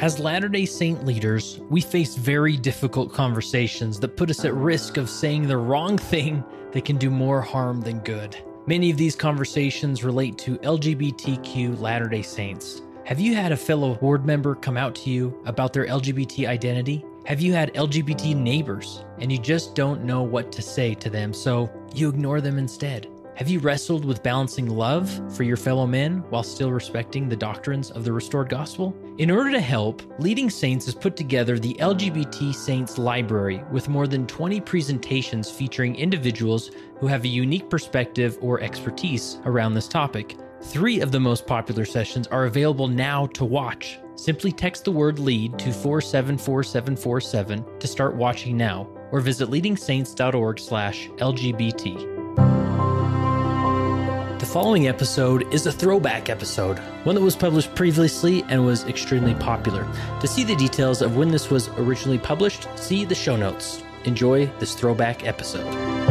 As Latter day Saint leaders, we face very difficult conversations that put us at risk of saying the wrong thing that can do more harm than good. Many of these conversations relate to LGBTQ Latter day Saints. Have you had a fellow board member come out to you about their LGBT identity? Have you had LGBT neighbors and you just don't know what to say to them, so you ignore them instead? Have you wrestled with balancing love for your fellow men while still respecting the doctrines of the restored gospel? In order to help, Leading Saints has put together the LGBT Saints Library with more than 20 presentations featuring individuals who have a unique perspective or expertise around this topic. Three of the most popular sessions are available now to watch. Simply text the word LEAD to 474747 to start watching now or visit leadingsaints.org/lgbt. The following episode is a throwback episode, one that was published previously and was extremely popular. To see the details of when this was originally published, see the show notes. Enjoy this throwback episode.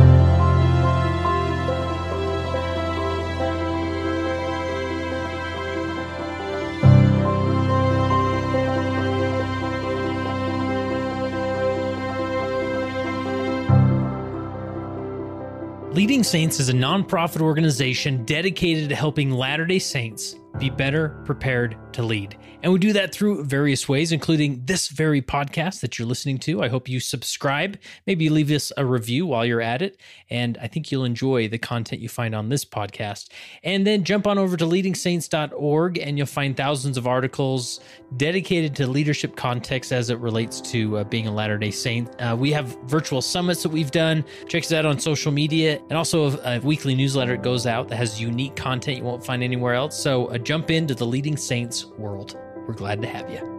Leading Saints is a nonprofit organization dedicated to helping Latter day Saints be better prepared to lead. And we do that through various ways, including this very podcast that you're listening to. I hope you subscribe, maybe leave us a review while you're at it. And I think you'll enjoy the content you find on this podcast. And then jump on over to leadingsaints.org and you'll find thousands of articles dedicated to leadership context as it relates to uh, being a Latter day Saint. Uh, we have virtual summits that we've done. Check us out on social media and also a, a weekly newsletter that goes out that has unique content you won't find anywhere else. So uh, jump into the Leading Saints world. We're glad to have you.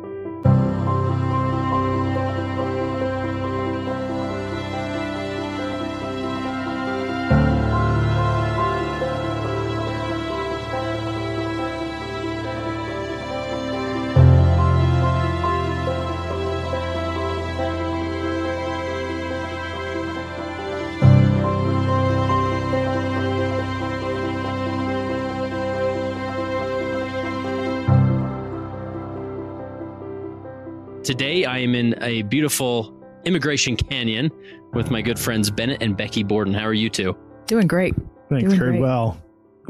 Today, I am in a beautiful Emigration Canyon with my good friends Bennett and Becky Borden. How are you two? Doing great. Thanks, Doing very great. well.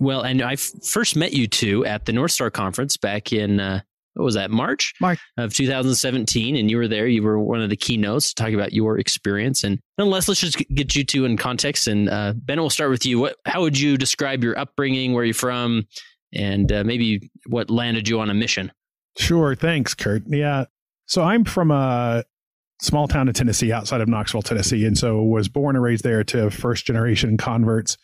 Well, and I f- first met you two at the North Star Conference back in, uh, what was that, March? March. Of 2017. And you were there. You were one of the keynotes to talk about your experience. And nonetheless, let's just get you two in context. And uh, Bennett, we'll start with you. What, how would you describe your upbringing, where you're from, and uh, maybe what landed you on a mission? Sure. Thanks, Kurt. Yeah. So I'm from a small town in Tennessee outside of Knoxville, Tennessee. And so was born and raised there to first generation converts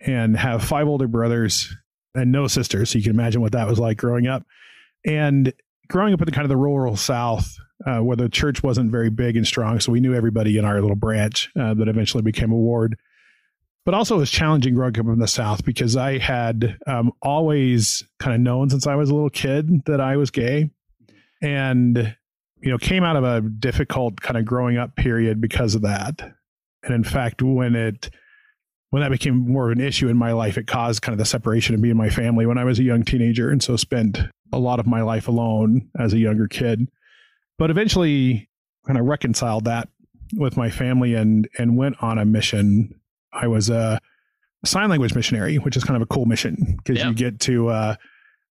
and have five older brothers and no sisters. So you can imagine what that was like growing up. And growing up in the kind of the rural South, uh, where the church wasn't very big and strong. So we knew everybody in our little branch uh, that eventually became a ward. But also it was challenging growing up in the South because I had um, always kind of known since I was a little kid that I was gay. And you know, came out of a difficult kind of growing up period because of that. And in fact, when it when that became more of an issue in my life, it caused kind of the separation of me and my family when I was a young teenager, and so spent a lot of my life alone as a younger kid. But eventually, kind of reconciled that with my family and and went on a mission. I was a sign language missionary, which is kind of a cool mission because Yeah. you get to uh, uh,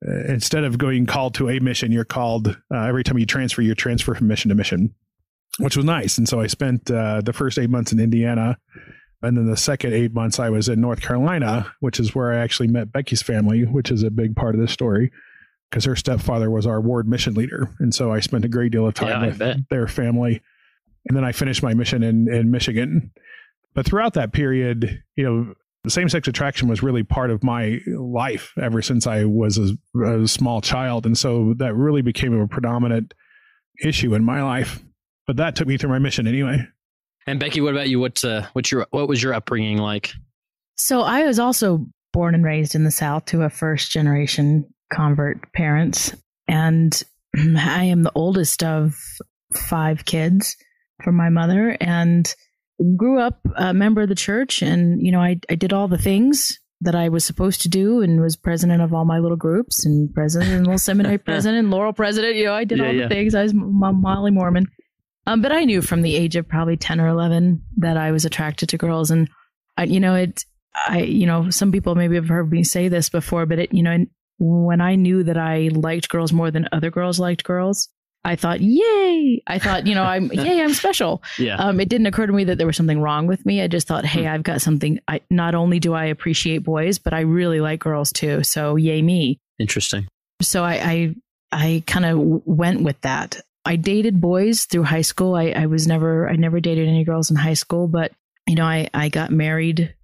instead of going called to a mission, you're called uh, every time you transfer, you transfer from mission to mission, which was nice. And so I spent uh, the first eight months in Indiana. And then the second eight months, I was in North Carolina, which is where I actually met Becky's family, which is a big part of this story because her stepfather was our ward mission leader. And so I spent a great deal of time Yeah, with their family. And then I finished my mission in, in Michigan. But throughout that period, you know, same sex attraction was really part of my life ever since I was a, a small child. And so that really became a predominant issue in my life. But that took me through my mission anyway. And Becky, what about you? What's uh, what's your what was your upbringing like? So I was also born and raised in the South to a first generation convert parents. And I am the oldest of five kids from my mother and grew up a member of the church. And, you know, I, I did all the things that I was supposed to do and was president of all my little groups and president and little seminary president, and Laurel president. You know, I did Yeah, all yeah. the things. I was M- Molly Mormon. Um, but I knew from the age of probably 10 or 11 that I was attracted to girls. And, I, you know, it, I, you know, some people maybe have heard me say this before, but it, you know, when I knew that I liked girls more than other girls liked girls, I thought, yay. I thought, you know, I'm, yay, I'm special. Yeah. Um, it didn't occur to me that there was something wrong with me. I just thought, hey, I've got something. I not only do I appreciate boys, but I really like girls too. So yay me. Interesting. So I I, I kind of went with that. I dated boys through high school. I, I was never I never dated any girls in high school, but you know I I got married.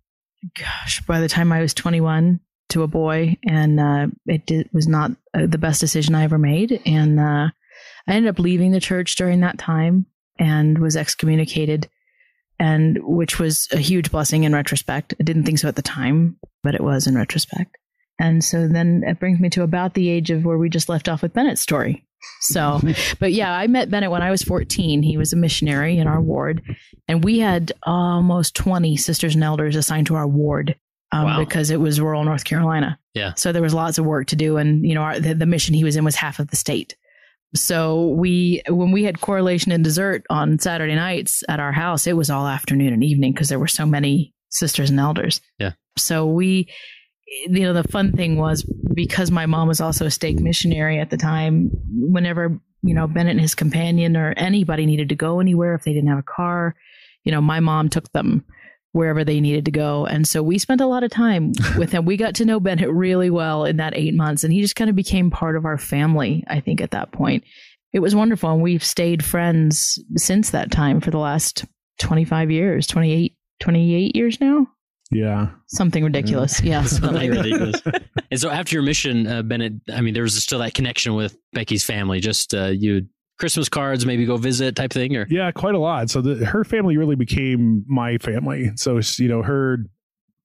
Gosh, by the time I was 21 to a boy, and uh, it did, was not uh, the best decision I ever made. And uh, I ended up leaving the church during that time and was excommunicated, and which was a huge blessing in retrospect. I didn't think so at the time, but it was in retrospect. And so then it brings me to about the age of where we just left off with Bennett's story. So, but yeah, I met Bennett when I was 14. He was a missionary in our ward, and we had almost 20 sisters and elders assigned to our ward um, Wow. because it was rural North Carolina. Yeah. So there was lots of work to do, and you know, our, the, the mission he was in was half of the state. So we, when we had correlation and dessert on Saturday nights at our house, it was all afternoon and evening because there were so many sisters and elders. Yeah. So we, you know, the fun thing was because my mom was also a stake missionary at the time. Whenever you know Bennett and his companion or anybody needed to go anywhere, if they didn't have a car, you know, my mom took them wherever they needed to go. And so we spent a lot of time with him. We got to know Bennett really well in that eight months, and he just kind of became part of our family, I think, at that point. It was wonderful. And we've stayed friends since that time for the last 25 years, 28, 28 years now. Yeah. Something ridiculous. Yeah. something Something ridiculous. And so after your mission, uh, Bennett, I mean, there was still that connection with Becky's family. Just uh, you Christmas cards, maybe go visit type thing, or Yeah, quite a lot. So the, her family really became my family. So you know, her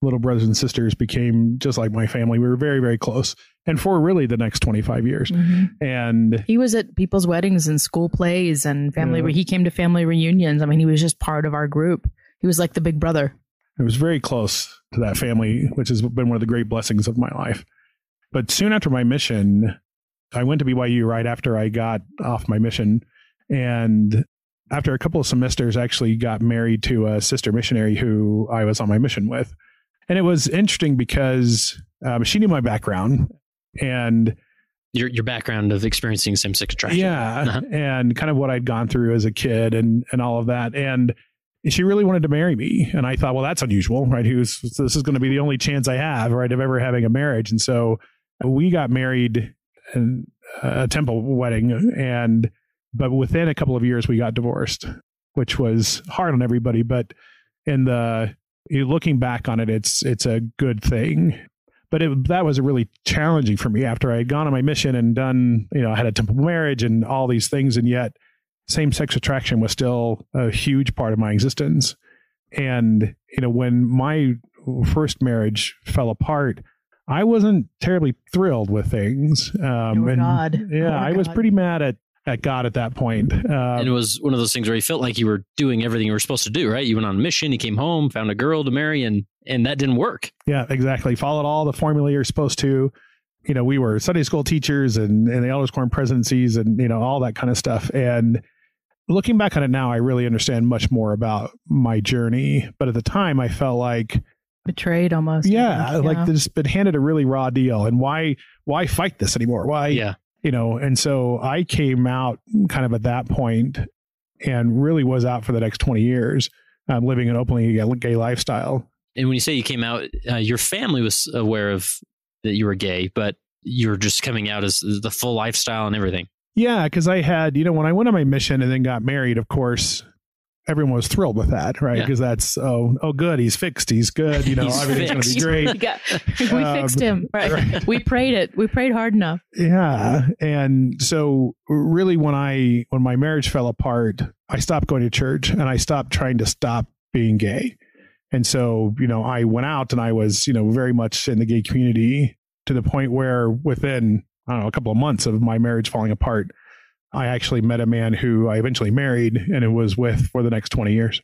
little brothers and sisters became just like my family. We were very, very close, and for really the next twenty five years. Mhm. And He was at people's weddings and school plays and family. Yeah. He came to family reunions. I mean, he was just part of our group. He was like the big brother. it was very close to that family, which has been one of the great blessings of my life. But soon after my mission, I went to BYU right after I got off my mission, and after a couple of semesters, I actually got married to a sister missionary who I was on my mission with. And it was interesting because um, she knew my background and your your background of experiencing same sex attraction. yeah, Uh-huh. and kind of what I'd gone through as a kid and and all of that. And she really wanted to marry me, and I thought, well, that's unusual, right? Who's this is going to be the only chance I have, right, of ever having a marriage. And so we got married in uh, a temple wedding, and but within a couple of years we got divorced, which was hard on everybody. But in the you looking back on it, it's it's a good thing. But it, that was really challenging for me after I had gone on my mission and done, you know, I had a temple marriage and all these things, and yet same sex attraction was still a huge part of my existence. And you know, when my first marriage fell apart, I wasn't terribly thrilled with things. Um, Oh, and God. yeah, Oh, I was pretty mad at at God at that point. Um, And it was one of those things where you felt like you were doing everything you were supposed to do, right? You went on a mission, you came home, found a girl to marry, and and that didn't work. Yeah, exactly. Followed all the formula you're supposed to. You know, we were Sunday school teachers and, and the elders quorum presidencies and, you know, all that kind of stuff. And looking back on it now, I really understand much more about my journey. But at the time, I felt like, Betrayed almost. Yeah, think, like this been handed a really raw deal. And why, why fight this anymore? Why, yeah. you know, and so I came out kind of at that point and really was out for the next 20 years, um, living an openly gay- gay lifestyle. And when you say you came out, uh, your family was aware of that you were gay, but you were just coming out as the full lifestyle and everything. Yeah, because I had, you know, when I went on my mission and then got married, of course, everyone was thrilled with that, right? Yeah. Because that's oh, oh, good, he's fixed, he's good, you know, He's everything's going to be fixed. great. We, got, we Um, fixed him. Right. right. We prayed it. We prayed hard enough. Yeah, and so really, when I when my marriage fell apart, I stopped going to church and I stopped trying to stop being gay. And so, you know, I went out and I was, you know, very much in the gay community to the point where within, I don't know, a couple of months of my marriage falling apart, I actually met a man who I eventually married and it was with for the next 20 years.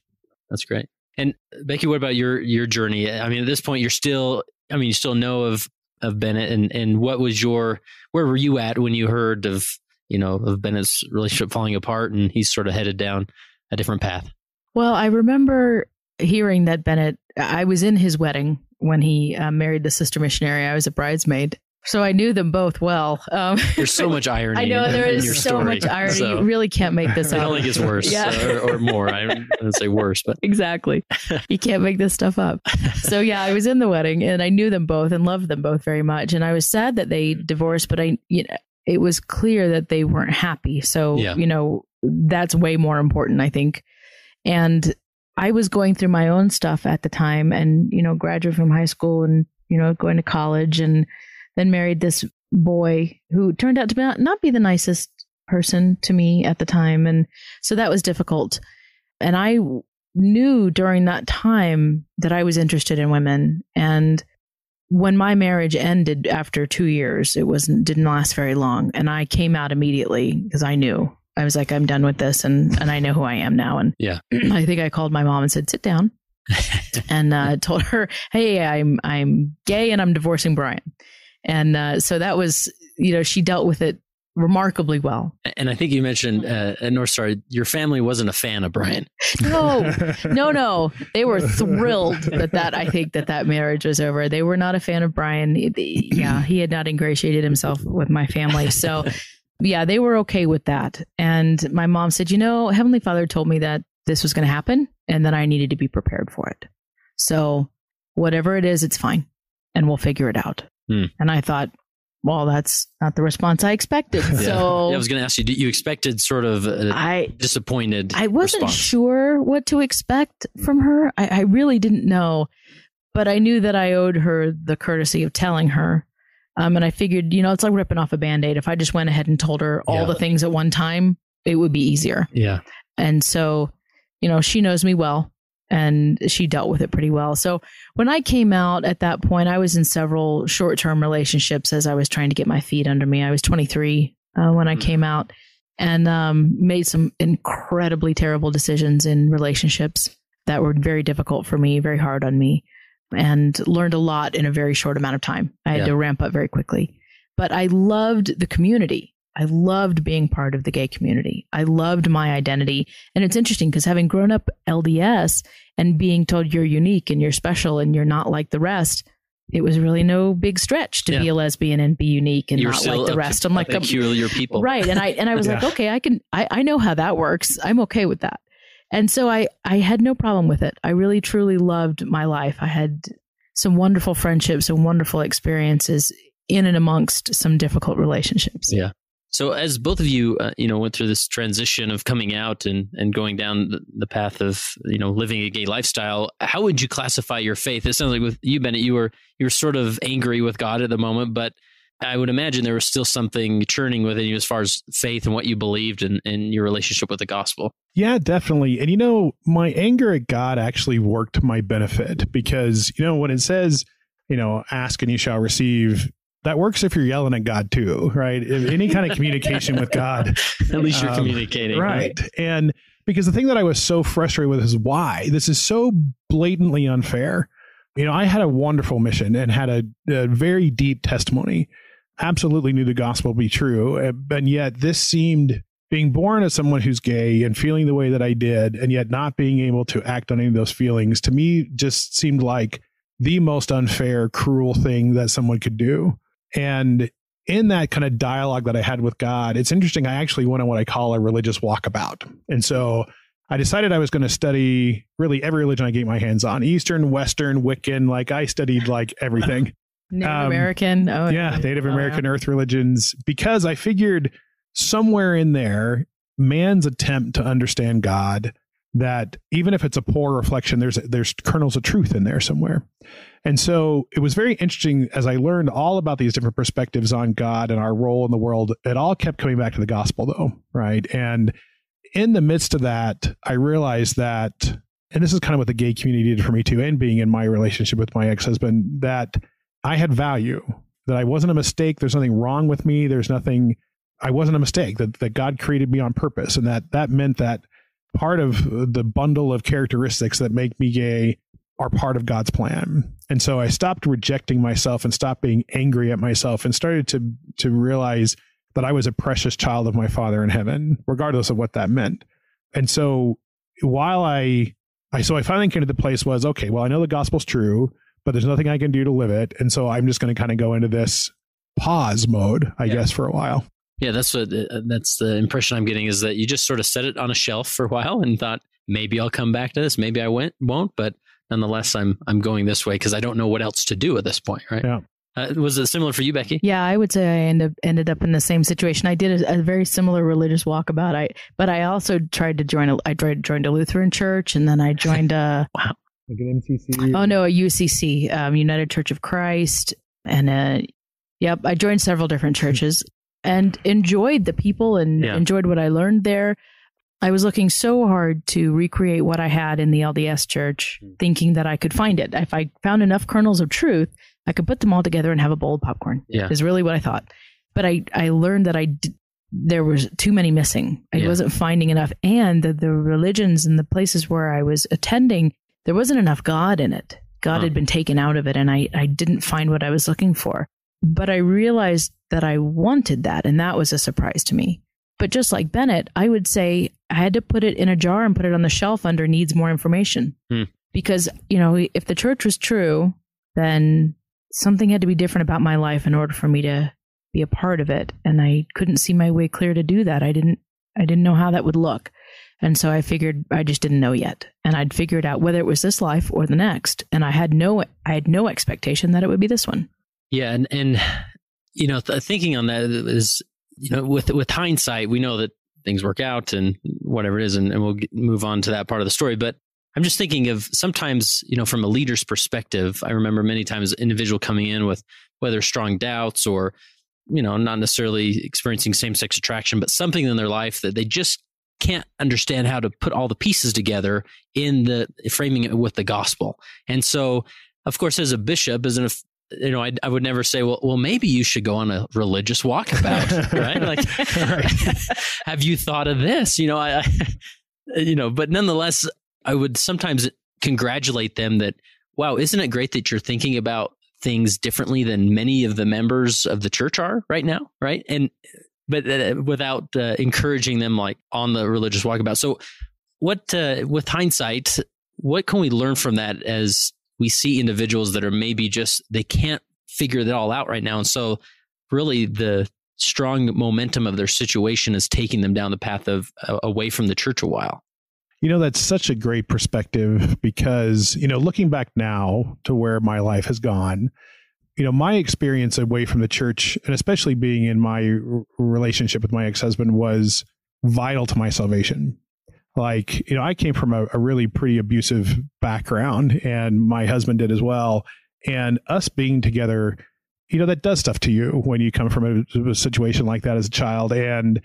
That's great. And Becky, what about your your journey? I mean, at this point, you're still I mean, you still know of of Bennett, and and what was your where were you at when you heard of you know of Bennett's relationship falling apart, and he's sort of headed down a different path? Well, I remember hearing that Bennett. I was in his wedding when he uh, married the sister missionary. I was a bridesmaid. So I knew them both well. Um, There's so much irony. I know there is so story, much irony. so You really can't make this It up. only gets worse, Yeah. or, or more. I wouldn't say worse, but exactly. You can't make this stuff up. So yeah, I was in the wedding and I knew them both and loved them both very much. And I was sad that they divorced, but I, you know, it was clear that they weren't happy. So, Yeah. you know, that's way more important, I think. And I was going through my own stuff at the time and, you know, graduating from high school and, you know, going to college and then married this boy who turned out to be not, not be the nicest person to me at the time. And so that was difficult. And I knew during that time that I was interested in women. And when my marriage ended after two years, it wasn't didn't last very long, and I came out immediately because I knew I was like, I'm done with this, and and I know who I am now. And Yeah. I think I called my mom and said, sit down, and uh, told her, hey, I'm I'm gay and I'm divorcing Brian, and uh, so that was you know she dealt with it remarkably well. and I think you mentioned uh, at North Star, your family wasn't a fan of Brian. No, no, no. They were thrilled that that I think that that marriage was over. They were not a fan of Brian. Yeah, he had not ingratiated himself with my family. So, yeah, they were okay with that. And my mom said, "You know, Heavenly Father told me that this was going to happen and that I needed to be prepared for it. So, whatever it is, it's fine and we'll figure it out." Hmm. And I thought, well, that's not the response I expected. So, Yeah, I was going to ask you, did you expected sort of I disappointed I wasn't response? sure what to expect from her. I, I really didn't know, but I knew that I owed her the courtesy of telling her. Um, and I figured, you know, it's like ripping off a band aid. If I just went ahead and told her all Yeah. the things at one time, it would be easier. Yeah. And so, you know, she knows me well and she dealt with it pretty well. So when I came out at that point, I was in several short term relationships as I was trying to get my feet under me. I was 23 uh, when I Mhm. came out and um, made some incredibly terrible decisions in relationships that were very difficult for me, very hard on me, and learned a lot in a very short amount of time. I had Yeah. to ramp up very quickly. But I loved the community. I loved being part of the gay community. I loved my identity. And it's interesting because having grown up LDS and being told you're unique and you're special and you're not like the rest, it was really no big stretch to be a lesbian and be unique and You're not like the rest. I'm like, a um, peculiar people. right. And I and I was like, okay, I can I, I know how that works. I'm okay with that. And so I I had no problem with it. I really truly loved my life. I had some wonderful friendships and wonderful experiences in and amongst some difficult relationships. Yeah. So as both of you, uh, you know, went through this transition of coming out and, and going down the, the path of, you know, living a gay lifestyle, how would you classify your faith? It sounds like with you, Bennett, you were, you were sort of angry with God at the moment, but I would imagine there was still something churning within you as far as faith and what you believed and, and your relationship with the gospel. Yeah, definitely. And you know, my anger at God actually worked to my benefit because, you know, when it says, you know, ask and you shall receive, that works if you're yelling at God too, right? If any kind of communication with God. At least you're Um, communicating. Right. And because the thing that I was so frustrated with is why this is so blatantly unfair. You know, I had a wonderful mission and had a, a very deep testimony. Absolutely knew the gospel to be true. And yet this seemed being born as someone who's gay and feeling the way that I did, and yet not being able to act on any of those feelings to me just seemed like the most unfair, cruel thing that someone could do. And in that kind of dialogue that I had with God, it's interesting. I actually went on what I call a religious walkabout. And so I decided I was going to study really every religion I get my hands on Eastern, Western, Wiccan. Like I studied like everything. Native Um, American. Oh, yeah, Native Oh, American earth religions, because I figured somewhere in there, man's attempt to understand God, that even if it's a poor reflection, there's there's kernels of truth in there somewhere. And so it was very interesting as I learned all about these different perspectives on God and our role in the world. It all kept coming back to the gospel, though, right? And in the midst of that, I realized that, and this is kind of what the gay community did for me too, and being in my relationship with my ex husband, that I had value, that I wasn't a mistake. There's nothing wrong with me. There's nothing, I wasn't a mistake, that, that God created me on purpose. And that that meant that part of the bundle of characteristics that make me gay are part of God's plan. And so I stopped rejecting myself and stopped being angry at myself and started to to realize that I was a precious child of my Father in heaven, regardless of what that meant. And so while I I so I finally came to the place was okay, well I know the gospel's true, but there's nothing I can do to live it. And so I'm just going to kind of go into this pause mode, I yeah. guess, for a while. Yeah, that's what uh, that's the impression I'm getting is that you just sort of set it on a shelf for a while and thought maybe I'll come back to this, maybe I went won't, but nonetheless I'm I'm going this way because I don't know what else to do at this point, right? Yeah. Uh, was it similar for you, Becky? Yeah, I would say I ended ended up in the same situation. I did a, a very similar religious walkabout. I but I also tried to join. A, I tried joined a Lutheran church, and then I joined a wow, like an MCC. Oh no, a UCC, um, United Church of Christ, and uh, yep, I joined several different churches and enjoyed the people and yeah. enjoyed what I learned there. I was looking so hard to recreate what I had in the LDS church, hmm. thinking that I could find it. If I found enough kernels of truth, I could put them all together and have a bowl of popcorn. Yeah. Is really what I thought. But I, I learned that I there was too many missing. I yeah. wasn't finding enough. And the, the religions and the places where I was attending, there wasn't enough God in it. God huh. had been taken out of it, and I, I didn't find what I was looking for. But I realized that I wanted that, and that was a surprise to me. But just like Bennett, I would say I had to put it in a jar and put it on the shelf under needs more information. Hmm. Because, you know, if the church was true, then something had to be different about my life in order for me to be a part of it. And I couldn't see my way clear to do that. I didn't I didn't know how that would look. And so I figured I just didn't know yet. And I'd figured out whether it was this life or the next. And I had no I had no expectation that it would be this one. Yeah, and and you know, th- thinking on that is you know, with with hindsight, we know that things work out and whatever it is, and, and we'll get, move on to that part of the story. But I'm just thinking of sometimes, you know, from a leader's perspective, I remember many times an individual coming in with whether strong doubts or, you know, not necessarily experiencing same sex attraction, but something in their life that they just can't understand how to put all the pieces together in the framing it with the gospel. And so, of course, as a bishop, as an you know, I, I would never say, well, well, maybe you should go on a religious walkabout, right? Like, have you thought of this? You know, I, I, you know, but nonetheless, I would sometimes congratulate them that, wow, isn't it great that you're thinking about things differently than many of the members of the church are right now, right? And but uh, without uh, encouraging them like on the religious walkabout. So, what uh, with hindsight, what can we learn from that as we see individuals that are maybe just they can't figure it all out right now. And so really the strong momentum of their situation is taking them down the path of uh, away from the church a while. You know that's such a great perspective because you know looking back now to where my life has gone you know my experience away from the church and especially being in my relationship with my ex-husband was vital to my salvation like you know i came from a, a, really pretty abusive background and my husband did as well. And us being together you know that does stuff to you when you come from a, a situation like that as a child. And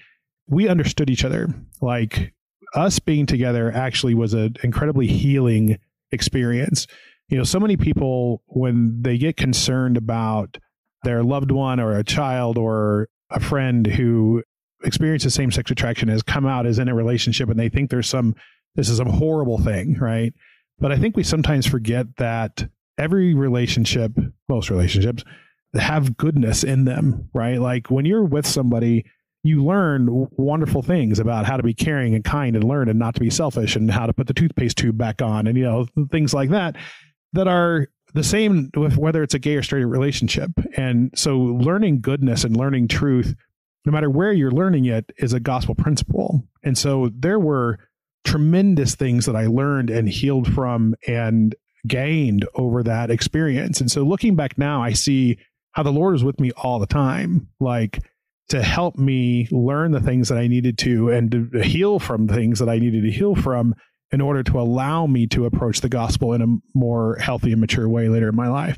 we understood each other. Like us being together actually was an incredibly healing experience. You know so many people when they get concerned about their loved one or a child or a friend who experiences same sex attraction has come out as in a relationship and they think there's some this is a horrible thing, right? But I think we sometimes forget that every relationship, most relationships, have goodness in them, right? Like when you're with somebody, you learn wonderful things about how to be caring and kind and learn and not to be selfish and how to put the toothpaste tube back on and you know things like that that are the same with whether it's a gay or straight relationship. And so learning goodness and learning truth no matter where you're learning it, is a gospel principle. And so there were tremendous things that I learned and healed from and gained over that experience. And so looking back now, I see how the Lord was with me all the time, like to help me learn the things that I needed to and to heal from things that I needed to heal from in order to allow me to approach the gospel in a more healthy and mature way later in my life.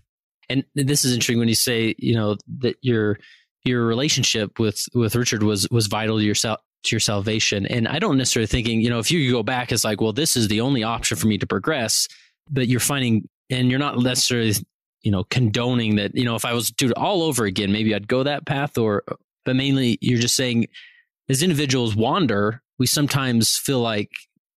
And this is interesting when you say, you know, that you're your relationship with with Richard was was vital to your to your salvation. And I don't necessarily thinking, you know, if you go back, it's like, well, this is the only option for me to progress. But you're finding, and you're not necessarily, you know, condoning that. You know, if I was to do it all over again, maybe I'd go that path. Or, but mainly, you're just saying, as individuals wander, we sometimes feel like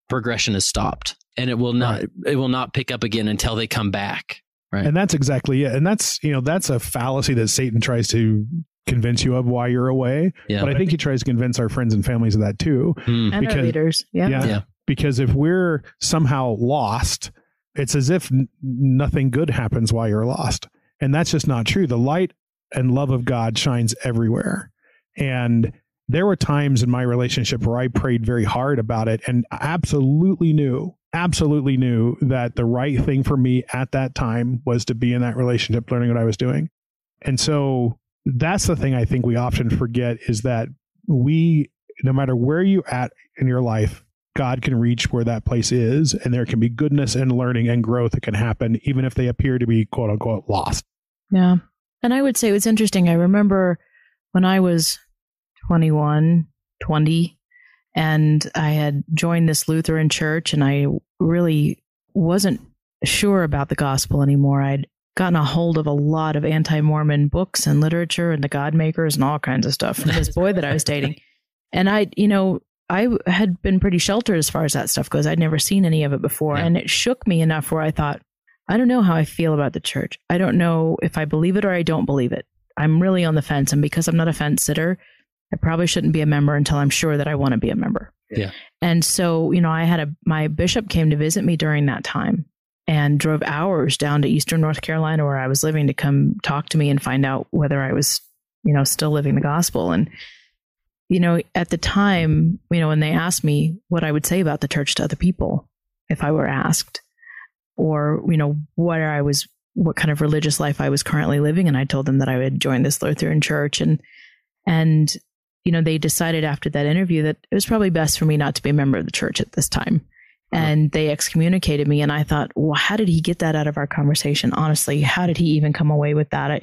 progression has stopped. and it will not it will not pick up again until they come back. Right. And that's exactly it. And that's, you know, that's a fallacy that Satan tries to convince you of why you're away. Yeah. But I think he tries to convince our friends and families of that too. Hmm. and our Because- leaders. Yeah. Yeah. Yeah. Because if we're somehow lost, it's as if n- nothing good happens while you're lost. And that's just not true. The light and love of God shines everywhere. And there were times in my relationship where I prayed very hard about it and absolutely knew, absolutely knew that the right thing for me at that time was to be in that relationship, learning what I was doing. And so that's the thing I think we often forget is that we, no matter where you at in your life, God can reach where that place is, and there can be goodness and learning and growth that can happen, even if they appear to be quote unquote lost. Yeah. And I would say it's interesting. I remember when I was 21, 20, and I had joined this Lutheran church, and I really wasn't sure about the gospel anymore. I'd gotten a hold of a lot of anti Mormon books and literature and the God makers and all kinds of stuff from this boy that I was dating. And I, you know, I had been pretty sheltered as far as that stuff goes. I'd never seen any of it before. Yeah. And it shook me enough where I thought, I don't know how I feel about the church. I don't know if I believe it or I don't believe it. I'm really on the fence. And because I'm not a fence sitter, I probably shouldn't be a member until I'm sure that I want to be a member. Yeah. And so, you know, I had a, my bishop came to visit me during that time and drove hours down to Eastern North Carolina where I was living to come talk to me and find out whether I was, you know, still living the gospel. And, you know, at the time, you know, when they asked me what I would say about the church to other people, if I were asked, or, you know, what I was, what kind of religious life I was currently living. And I told them that I would join this Lutheran church. And, and, you know, they decided after that interview that it was probably best for me not to be a member of the church at this time. Uh-huh. And they excommunicated me. And I thought, well, how did he get that out of our conversation? Honestly, how did he even come away with that? I,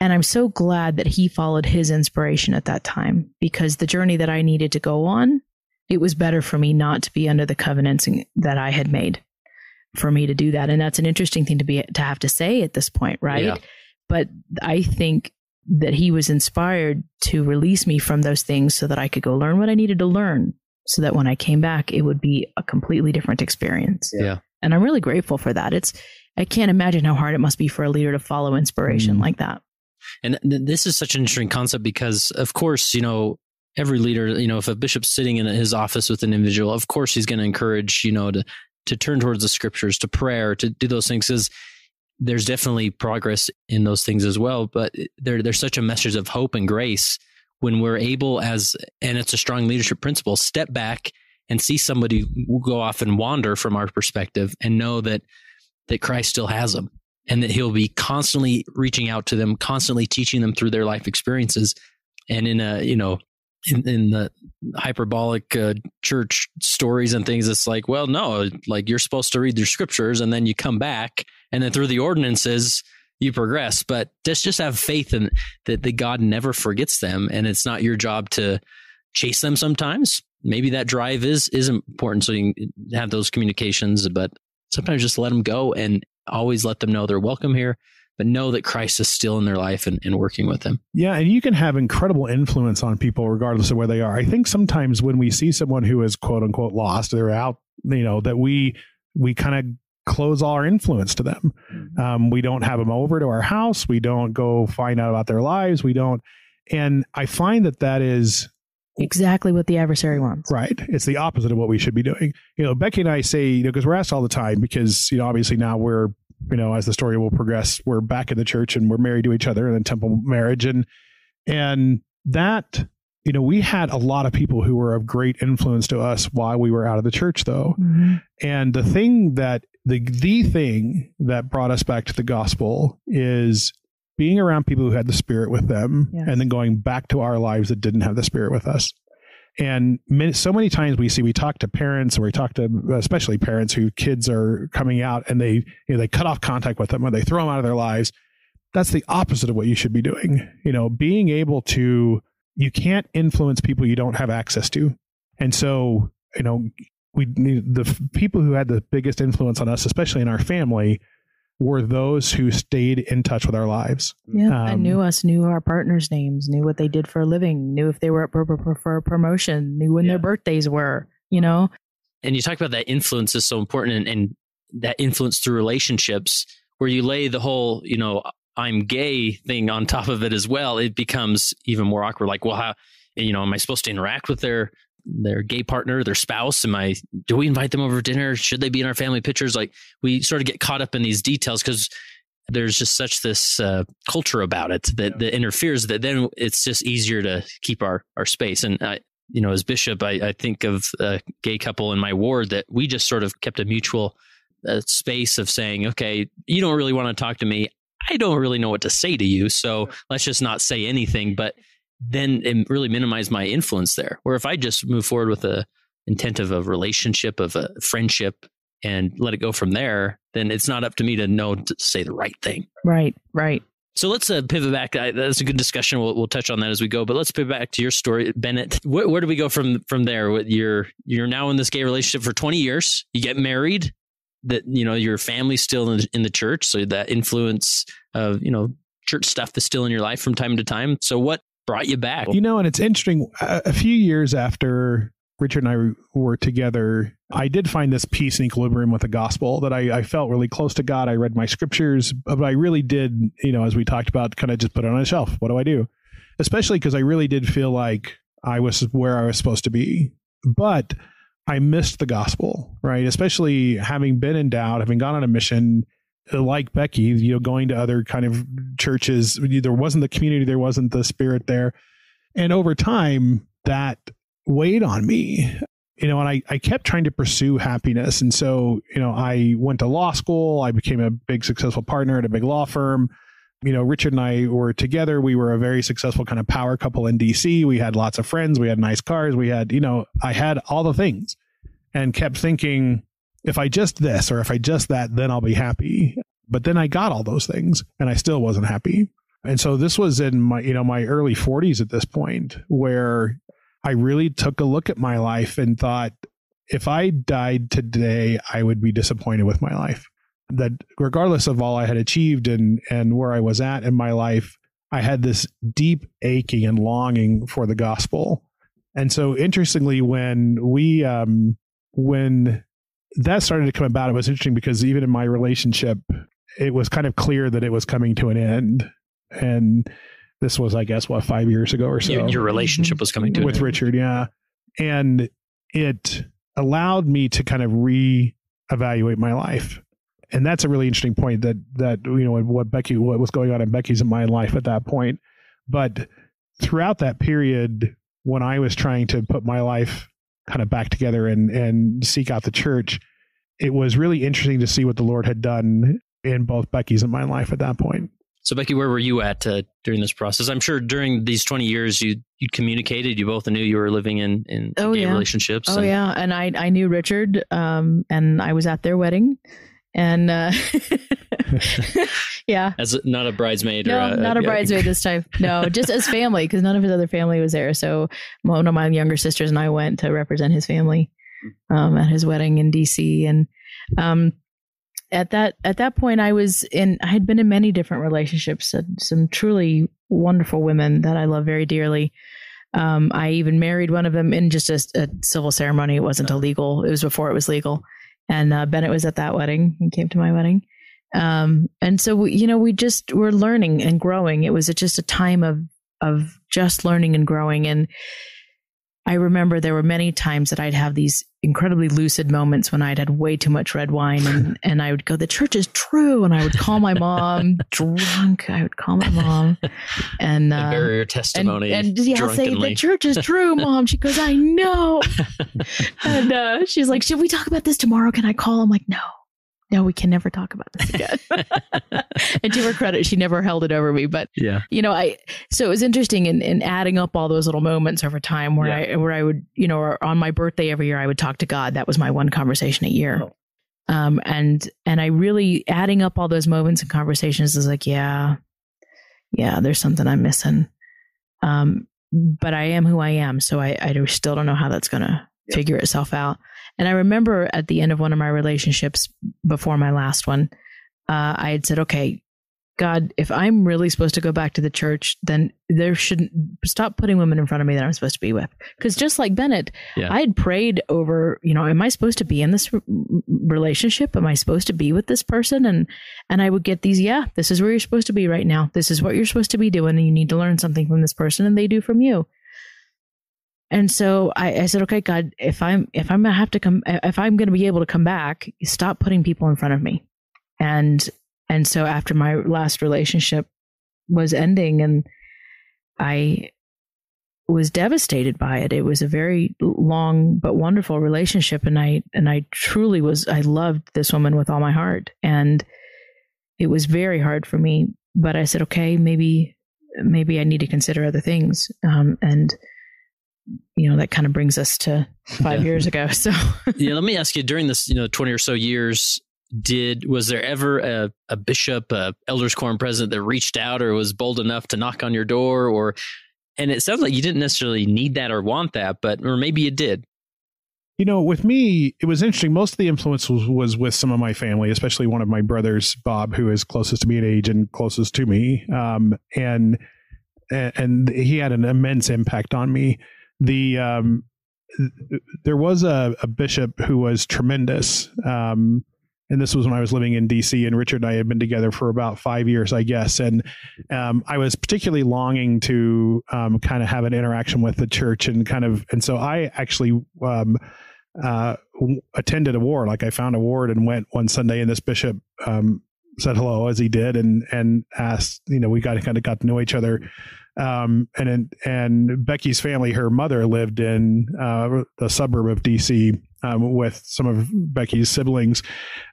and I'm so glad that he followed his inspiration at that time because the journey that I needed to go on, it was better for me not to be under the covenants that I had made for me to do that. And that's an interesting thing to be to have to say at this point, right? Yeah. But I think that he was inspired to release me from those things so that I could go learn what I needed to learn so that when I came back it would be a completely different experience. Yeah. And I'm really grateful for that. It's I can't imagine how hard it must be for a leader to follow inspiration Mm. like that. And th- this is such an interesting concept because, of course, you know, every leader, you know, if a bishop's sitting in his office with an individual, of course he's going to encourage, you know, to to turn towards the scriptures, to prayer, to do those things. Because there's definitely progress in those things as well. But there, there's such a message of hope and grace when we're able, as and it's a strong leadership principle, step back and see somebody go off and wander from our perspective, and know that that Christ still has them and that he'll be constantly reaching out to them, constantly teaching them through their life experiences. And in a, you know, in, in the hyperbolic uh, church stories and things, it's like, well, no, like you're supposed to read your scriptures and then you come back and then through the ordinances, you progress. But just, just have faith in that, that God never forgets them. And it's not your job to chase them sometimes. Maybe that drive is, is important. So you can have those communications, but sometimes just let them go and always let them know they're welcome here, but know that Christ is still in their life and, and working with them. Yeah, and you can have incredible influence on people regardless of where they are. I think sometimes when we see someone who is quote unquote lost, they're out, you know, that we we kind of close all our influence to them. Um, we don't have them over to our house. We don't go find out about their lives. We don't, and I find that that is Exactly what the adversary wants. Right. It's the opposite of what we should be doing. You know, Becky and I say, you know, because we're asked all the time, because, you know, obviously now we're, you know, as the story will progress, we're back in the church and we're married to each other in a temple marriage. And, and that, you know, we had a lot of people who were of great influence to us while we were out of the church, though. Mhm. And the thing that, the, the thing that brought us back to the gospel is being around people who had the spirit with them Yes. and then going back to our lives that didn't have the spirit with us. And many, so many times we see, we talk to parents or we talk to especially parents who kids are coming out and they, you know, they cut off contact with them or they throw them out of their lives. That's the opposite of what you should be doing. You know, being able to, you can't influence people you don't have access to. And so, you know, we need the f- people who had the biggest influence on us, especially in our family, were those who stayed in touch with our lives. Yeah, Um, and knew us, knew our partners' names, knew what they did for a living, knew if they were up for, for, for a promotion, knew when Yeah. their birthdays were. You know, and you talk about that influence is so important and, and that influence through relationships where you lay the whole, you know, I'm gay thing on top of it as well, it becomes even more awkward. Like, well, how, you know, am I supposed to interact with their their gay partner, their spouse? Am I? Do we invite them over for dinner? Should they be in our family pictures? Like, we sort of get caught up in these details because there's just such this uh, culture about it that, yeah. that interferes. That then it's just easier to keep our our space. And I, you know, as bishop, I, I think of a gay couple in my ward that we just sort of kept a mutual uh, space of saying, okay, you don't really want to talk to me. I don't really know what to say to you. So let's just not say anything. But then it really minimize my influence there. Where if I just move forward with a intent of a relationship, of a friendship, and let it go from there, then it's not up to me to know to say the right thing. Right, right. So let's uh, pivot back. I, that's a good discussion. We'll, we'll touch on that as we go. But let's pivot back to your story, Bennett. Where, where do we go from from there? You're you're now in this gay relationship for 20 years. You get married. That you know your family's still in, in the church, so that influence of you know church stuff is still in your life from time to time. So what brought you back? You know, and it's interesting. A, few years after Richard and I were together, I did find this peace and equilibrium with the gospel that I, I, felt really close to God. I read my scriptures, but I really did, you know, as we talked about, kind of just put it on a shelf. What do I do? Especially because I really did feel like I was where I was supposed to be. But I missed the gospel, right? Especially having been in doubt, having gone on a mission like Becky, you know, going to other kind of churches. There wasn't the community, there wasn't the spirit there. And over time, that weighed on me you know, and I, I kept trying to pursue happiness. And so, you know, I went to law school. I became a big successful partner at a big law firm. You know, Richard and I were together. We were a very successful kind of power couple in DC. We had lots of friends. We had nice cars. We had, you know, I had all the things and kept thinking, if I just this or if I just that, then I'll be happy. But then I got all those things and I still wasn't happy. And so this was in my, you know, my early 40s at this point where I really took a look at my life and thought, if I died today, I would be disappointed with my life. That regardless of all I had achieved and and where I was at in my life, I had this deep aching and longing for the gospel. And so interestingly, when we um when that started to come about, it was interesting because even in my relationship, it was kind of clear that it was coming to an end. And this was, I guess, what five years ago or so. Your, your relationship was coming to an end. with Richard, yeah, and it allowed me to kind of reevaluate my life, and that's a really interesting point. That that you know what Becky, what was going on in Becky's and my life at that point, but throughout that period when I was trying to put my life kind of back together and and seek out the church, it was really interesting to see what the Lord had done in both Becky's and my life at that point. So Becky, where were you at uh, during this process? I'm sure during these 20 years you you communicated. You both knew you were living in in oh, gay yeah. relationships. Oh and, yeah, and I I knew Richard, um, and I was at their wedding, and uh, yeah, as a, not a bridesmaid no, or a, not a, a bridesmaid this time. No, just as family because none of his other family was there. So one of my younger sisters and I went to represent his family um, at his wedding in DC, and um, at that at that point i was in i had been in many different relationships some truly wonderful women that i love very dearly. Um, i even married one of them in just a, a, civil ceremony. It wasn't illegal it was before it was legal and uh, bennett was at that wedding. He came to my wedding. Um, and so we, you know we just were learning and growing. It was just a time of of just learning and growing. And I remember there were many times that I'd have these incredibly lucid moments when I'd had way too much red wine and, and I would go, the church is true. And I would call my mom drunk. I would call my mom and, uh, your testimony. And, and yeah, say the church is true, mom. She goes, I know. and, uh, she's like, should we talk about this tomorrow? Can I call? I'm like, no, no, we can never talk about this again. and to her credit, she never held it over me. But yeah, you know, I so it was interesting in, in adding up all those little moments over time where yeah. I where I would, you know, on my birthday every year I would talk to God. That was my one conversation a year. Oh. Um, and and I really adding up all those moments and conversations is like, yeah, yeah, there's something I'm missing. Um, but I am who I am, so I, I still don't know how that's gonna figure itself out. And I remember at the end of one of my relationships before my last one, uh, I had said, okay, God, if I'm really supposed to go back to the church, then there shouldn't stop putting women in front of me that I'm supposed to be with. Because just like Bennett, Yeah. I had prayed over, you know, am I supposed to be in this relationship? Am I supposed to be with this person? And and I would get these, yeah, this is where you're supposed to be right now. This is what you're supposed to be doing, and you need to learn something from this person, and they do from you. And so I, I said, okay, God, if I'm if I'm gonna have to come, if I'm gonna be able to come back, stop putting people in front of me. And and so after my last relationship was ending, and I was devastated by it. It was a very long but wonderful relationship, and I and I truly was. I loved this woman with all my heart, and it was very hard for me. But I said, okay, maybe maybe I need to consider other things, um, and you know that kind of brings us to five Yeah. years ago. So yeah, let me ask you during this, you know, 20 or so years, did was there ever a, a bishop, a elders quorum president that reached out or was bold enough to knock on your door or and it sounds like you didn't necessarily need that or want that, but or maybe you did. You know, with me, it was interesting. Most of the influence was, was with some of my family, especially one of my brothers, Bob, who is closest to me in age and closest to me. Um, and and he had an immense impact on me. The um, there was a, a bishop who was tremendous. Um, and this was when I was living in DC, and Richard and I had been together for about five years, I guess. And um, I was particularly longing to um, kind of have an interaction with the church, and kind of, and so I actually um, uh, attended a ward. Like I found a ward and went one Sunday, and this bishop um, said hello as he did, and and asked, you know, we got kind of got to know each other. Um, and and Becky's family, her mother lived in uh, the suburb of DC um, with some of Becky's siblings,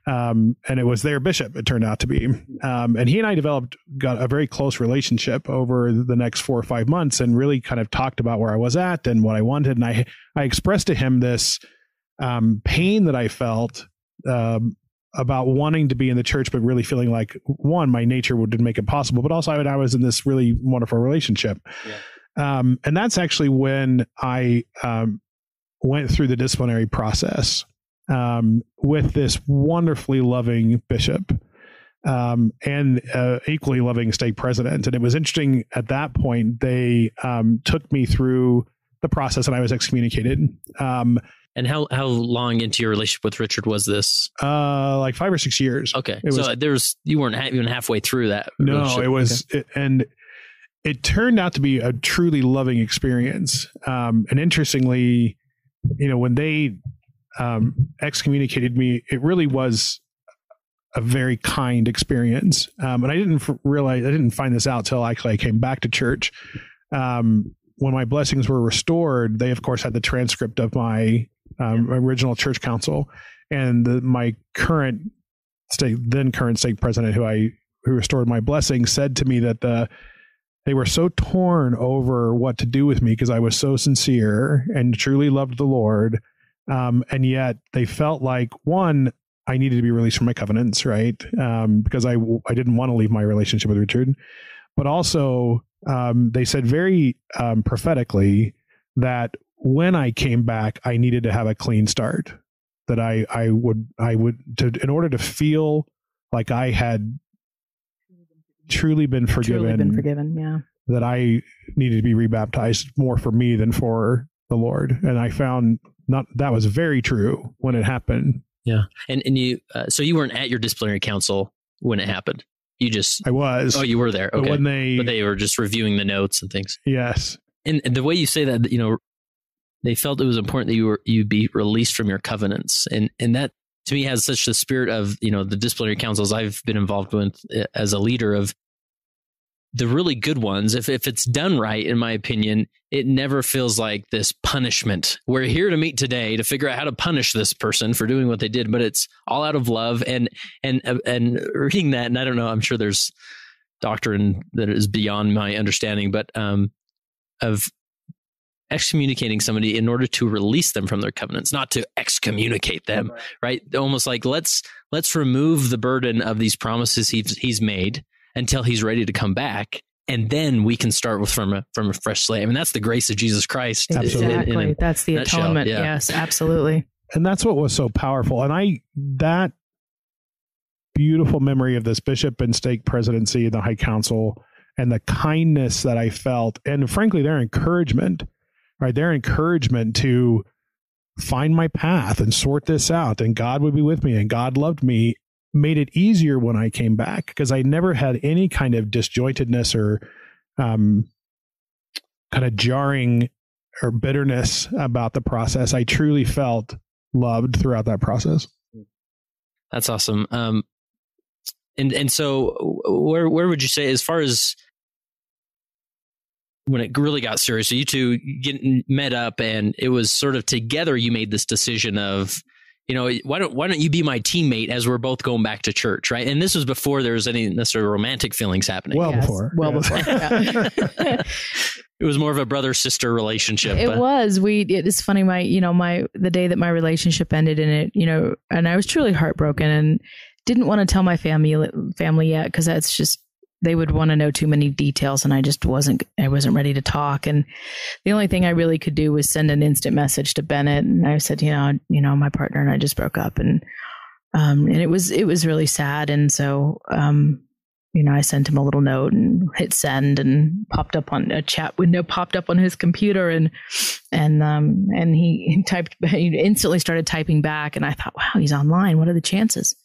um, and it was their bishop. It turned out to be, um, and he and I developed got a very close relationship over the next four or five months, and really kind of talked about where I was at and what I wanted. And I I expressed to him this um, pain that I felt um, about wanting to be in the church, but really feeling like one, my nature would make it possible, but also I, I was in this really wonderful relationship. Um, and that's actually when I um, went through the disciplinary process um, with this wonderfully loving bishop um, and uh, equally loving stake president. And it was interesting at that point, they um, took me through the process and I was excommunicated. Um, And how how long into your relationship with Richard was this? uh, like five or six years. Okay, It so was- there was you weren't ha- even halfway through that. No, it was, it, and it turned out to be a truly loving experience. Um, and interestingly, you know, when they um, excommunicated me, it really was a very kind experience. Um, and I didn't f- realize, I didn't find this out till actually I came back to church. Um, when my blessings were restored, they of course had the transcript of my um, original church council, and the, my current state, then current stake president, who I who restored my blessing, said to me that the they were so torn over what to do with me because I was so sincere and truly loved the Lord, um, and yet they felt like one. I needed to be released from my covenants, right? Um, because I I didn't want to leave my relationship with Richard, but also um, they said very um, prophetically that when I came back, I needed to have a clean start. That I I would I would to in order to feel like I had truly been forgiven, truly been forgiven. Yeah. that I needed to be rebaptized more for me than for the Lord, and I found not that was very true when it happened. yeah. And and you uh, so you weren't at your disciplinary council when it happened. You just I was, oh you were there. but Okay, when they, but they were just reviewing the notes and things. yes, And, and the way you say that, you know, they felt it was important that you were you be released from your covenants, and and that to me has such the spirit of you know the disciplinary councils I've been involved with uh, as a leader of the really good ones. If if it's done right, in my opinion, it never feels like this punishment. We're here to meet today to figure out how to punish this person for doing what they did, but it's all out of love and and uh, and reading that, and I don't know, I'm sure there's doctrine that is beyond my understanding, but um, of excommunicating somebody in order to release them from their covenants, not to excommunicate them, right? Almost like let's let's remove the burden of these promises he's he's made until he's ready to come back. And then we can start with from a from a fresh slate. I mean, that's the grace of Jesus Christ. in- in- Absolutely. in a- That's the nutshell, atonement. yeah. Yes, absolutely. and that's what was so powerful. And I that beautiful memory of this bishop and stake presidency in the High Council and the kindness that I felt, and frankly, their encouragement, right? Their encouragement to find my path and sort this out, and God would be with me, and God loved me, made it easier when I came back because I never had any kind of disjointedness or um, kind of jarring or bitterness about the process. I truly felt loved throughout that process. That's awesome. Um, and and so where where would you say as far as when it really got serious, so you two getting met up and it was sort of together you made this decision of you know why don't why don't you be my teammate as we're both going back to church right and this was before there was any necessarily romantic feelings happening well Yes, before well yes. before. It was more of a brother sister relationship It but- was. We. It is funny. My, you know, my the day that my relationship ended, in it, you know, and I was truly heartbroken and didn't want to tell my family family yet because that's just they would want to know too many details, and I just wasn't. I wasn't ready to talk, and the only thing I really could do was send an instant message to Bennett, and I said, you know, you know, my partner and I just broke up, and um, and it was it was really sad, and so um, you know, I sent him a little note and hit send and popped up on a chat window, popped up on his computer and, and, um, and he, typed, he instantly started typing back. And I thought, wow, he's online. What are the chances?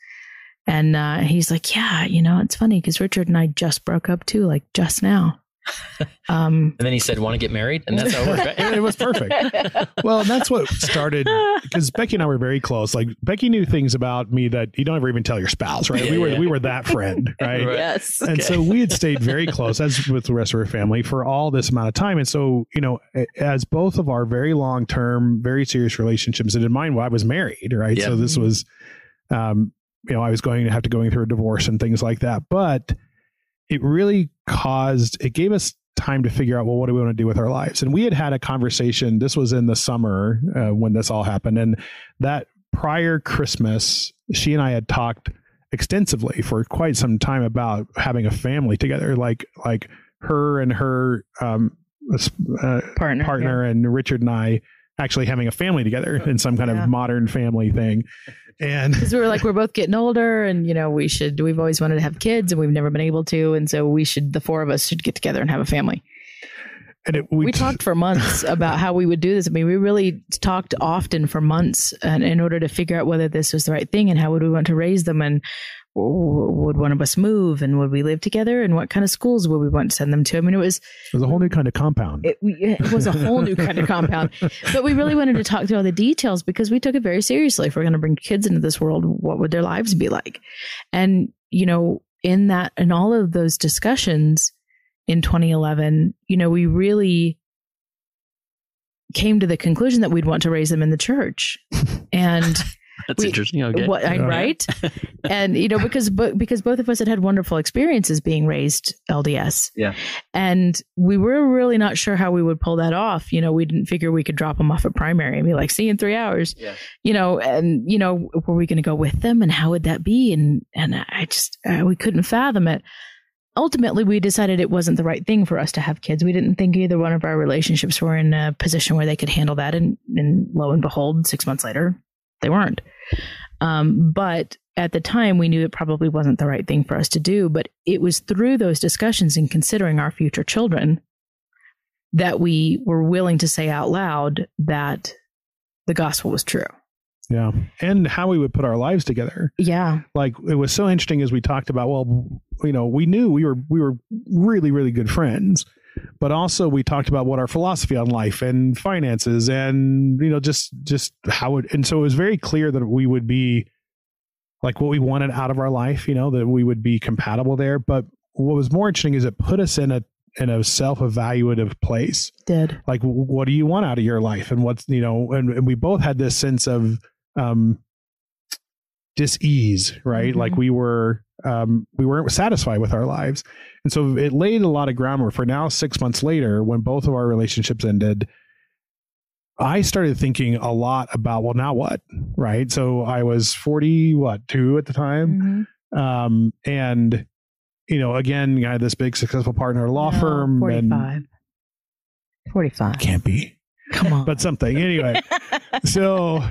And, uh, he's like, yeah, you know, it's funny because Richard and I just broke up too, like just now. Um, and then he said want to get married and that's how it worked right? it was perfect. Well, that's what started because Becky and I were very close. Like Becky knew things about me that you don't ever even tell your spouse, right? Yeah, we were yeah. we were that friend, right? Right. yes. And so we had stayed very close as with the rest of our family for all this amount of time. And so, you know, as both of our very long term, very serious relationships, and in mine, well, I was married, right? Yeah. So this was, um, you know, I was going to have to going through a divorce and things like that. But it really caused, it gave us time to figure out, well, what do we want to do with our lives? And we had had a conversation. This was in the summer uh, when this all happened. And that prior Christmas, she and I had talked extensively for quite some time about having a family together, like like her and her um, uh, partner. partner and Richard and I actually having a family together oh, in some kind Yeah. of modern family thing. And because we were like we're both getting older and you know we should we've always wanted to have kids and we've never been able to and so we should the four of us should get together and have a family and it, we, talked for months about how we would do this i mean we really talked often for months and in order to figure out whether this was the right thing and how would we want to raise them and would one of us move and would we live together and what kind of schools would we want to send them to i mean it was It was a whole new kind of compound. it, it was a whole new kind of compound. But we really wanted to talk through all the details because we took it very seriously. If we're going to bring kids into this world, what would their lives be like? And, you know, in that, in all of those discussions in 2011, you know, we really came to the conclusion that we'd want to raise them in the church. And that's We- interesting okay what I Yeah. right? and you know because bo- because both of us had had wonderful experiences being raised LDS. Yeah. And we were really not sure how we would pull that off. You know, we didn't figure we could drop them off at primary and be like, "See you in 3 hours." Yeah. You know, and you know, were we going to go with them and how would that be? And and I just uh, we couldn't fathom it. Ultimately, we decided it wasn't the right thing for us to have kids. We didn't think either one of our relationships were in a position where they could handle that. And, and lo and behold, six months later, they weren't. Um, but at the time, we knew it probably wasn't the right thing for us to do. But it was through those discussions and considering our future children that we were willing to say out loud that the gospel was true. Yeah. And how we would put our lives together. Yeah. Like it was so interesting as we talked about, well, you know, we knew we were we were really, really good friends. But also we talked about what our philosophy on life and finances and you know, just just how it and so it was very clear that we would be like what we wanted out of our life, you know, that we would be compatible there. But what was more interesting is it put us in a in a self-evaluative place Did. like what do you want out of your life and what's you know and, and we both had this sense of um dis-ease right Mhm. like we were um we weren't satisfied with our lives and so it laid a lot of groundwork for now six months later when both of our relationships ended i started thinking a lot about well now what right so i was 40 what two at the time Mhm. um and you know again i had this big successful partner law No, firm 45. and 45. can't be Come on. but something anyway so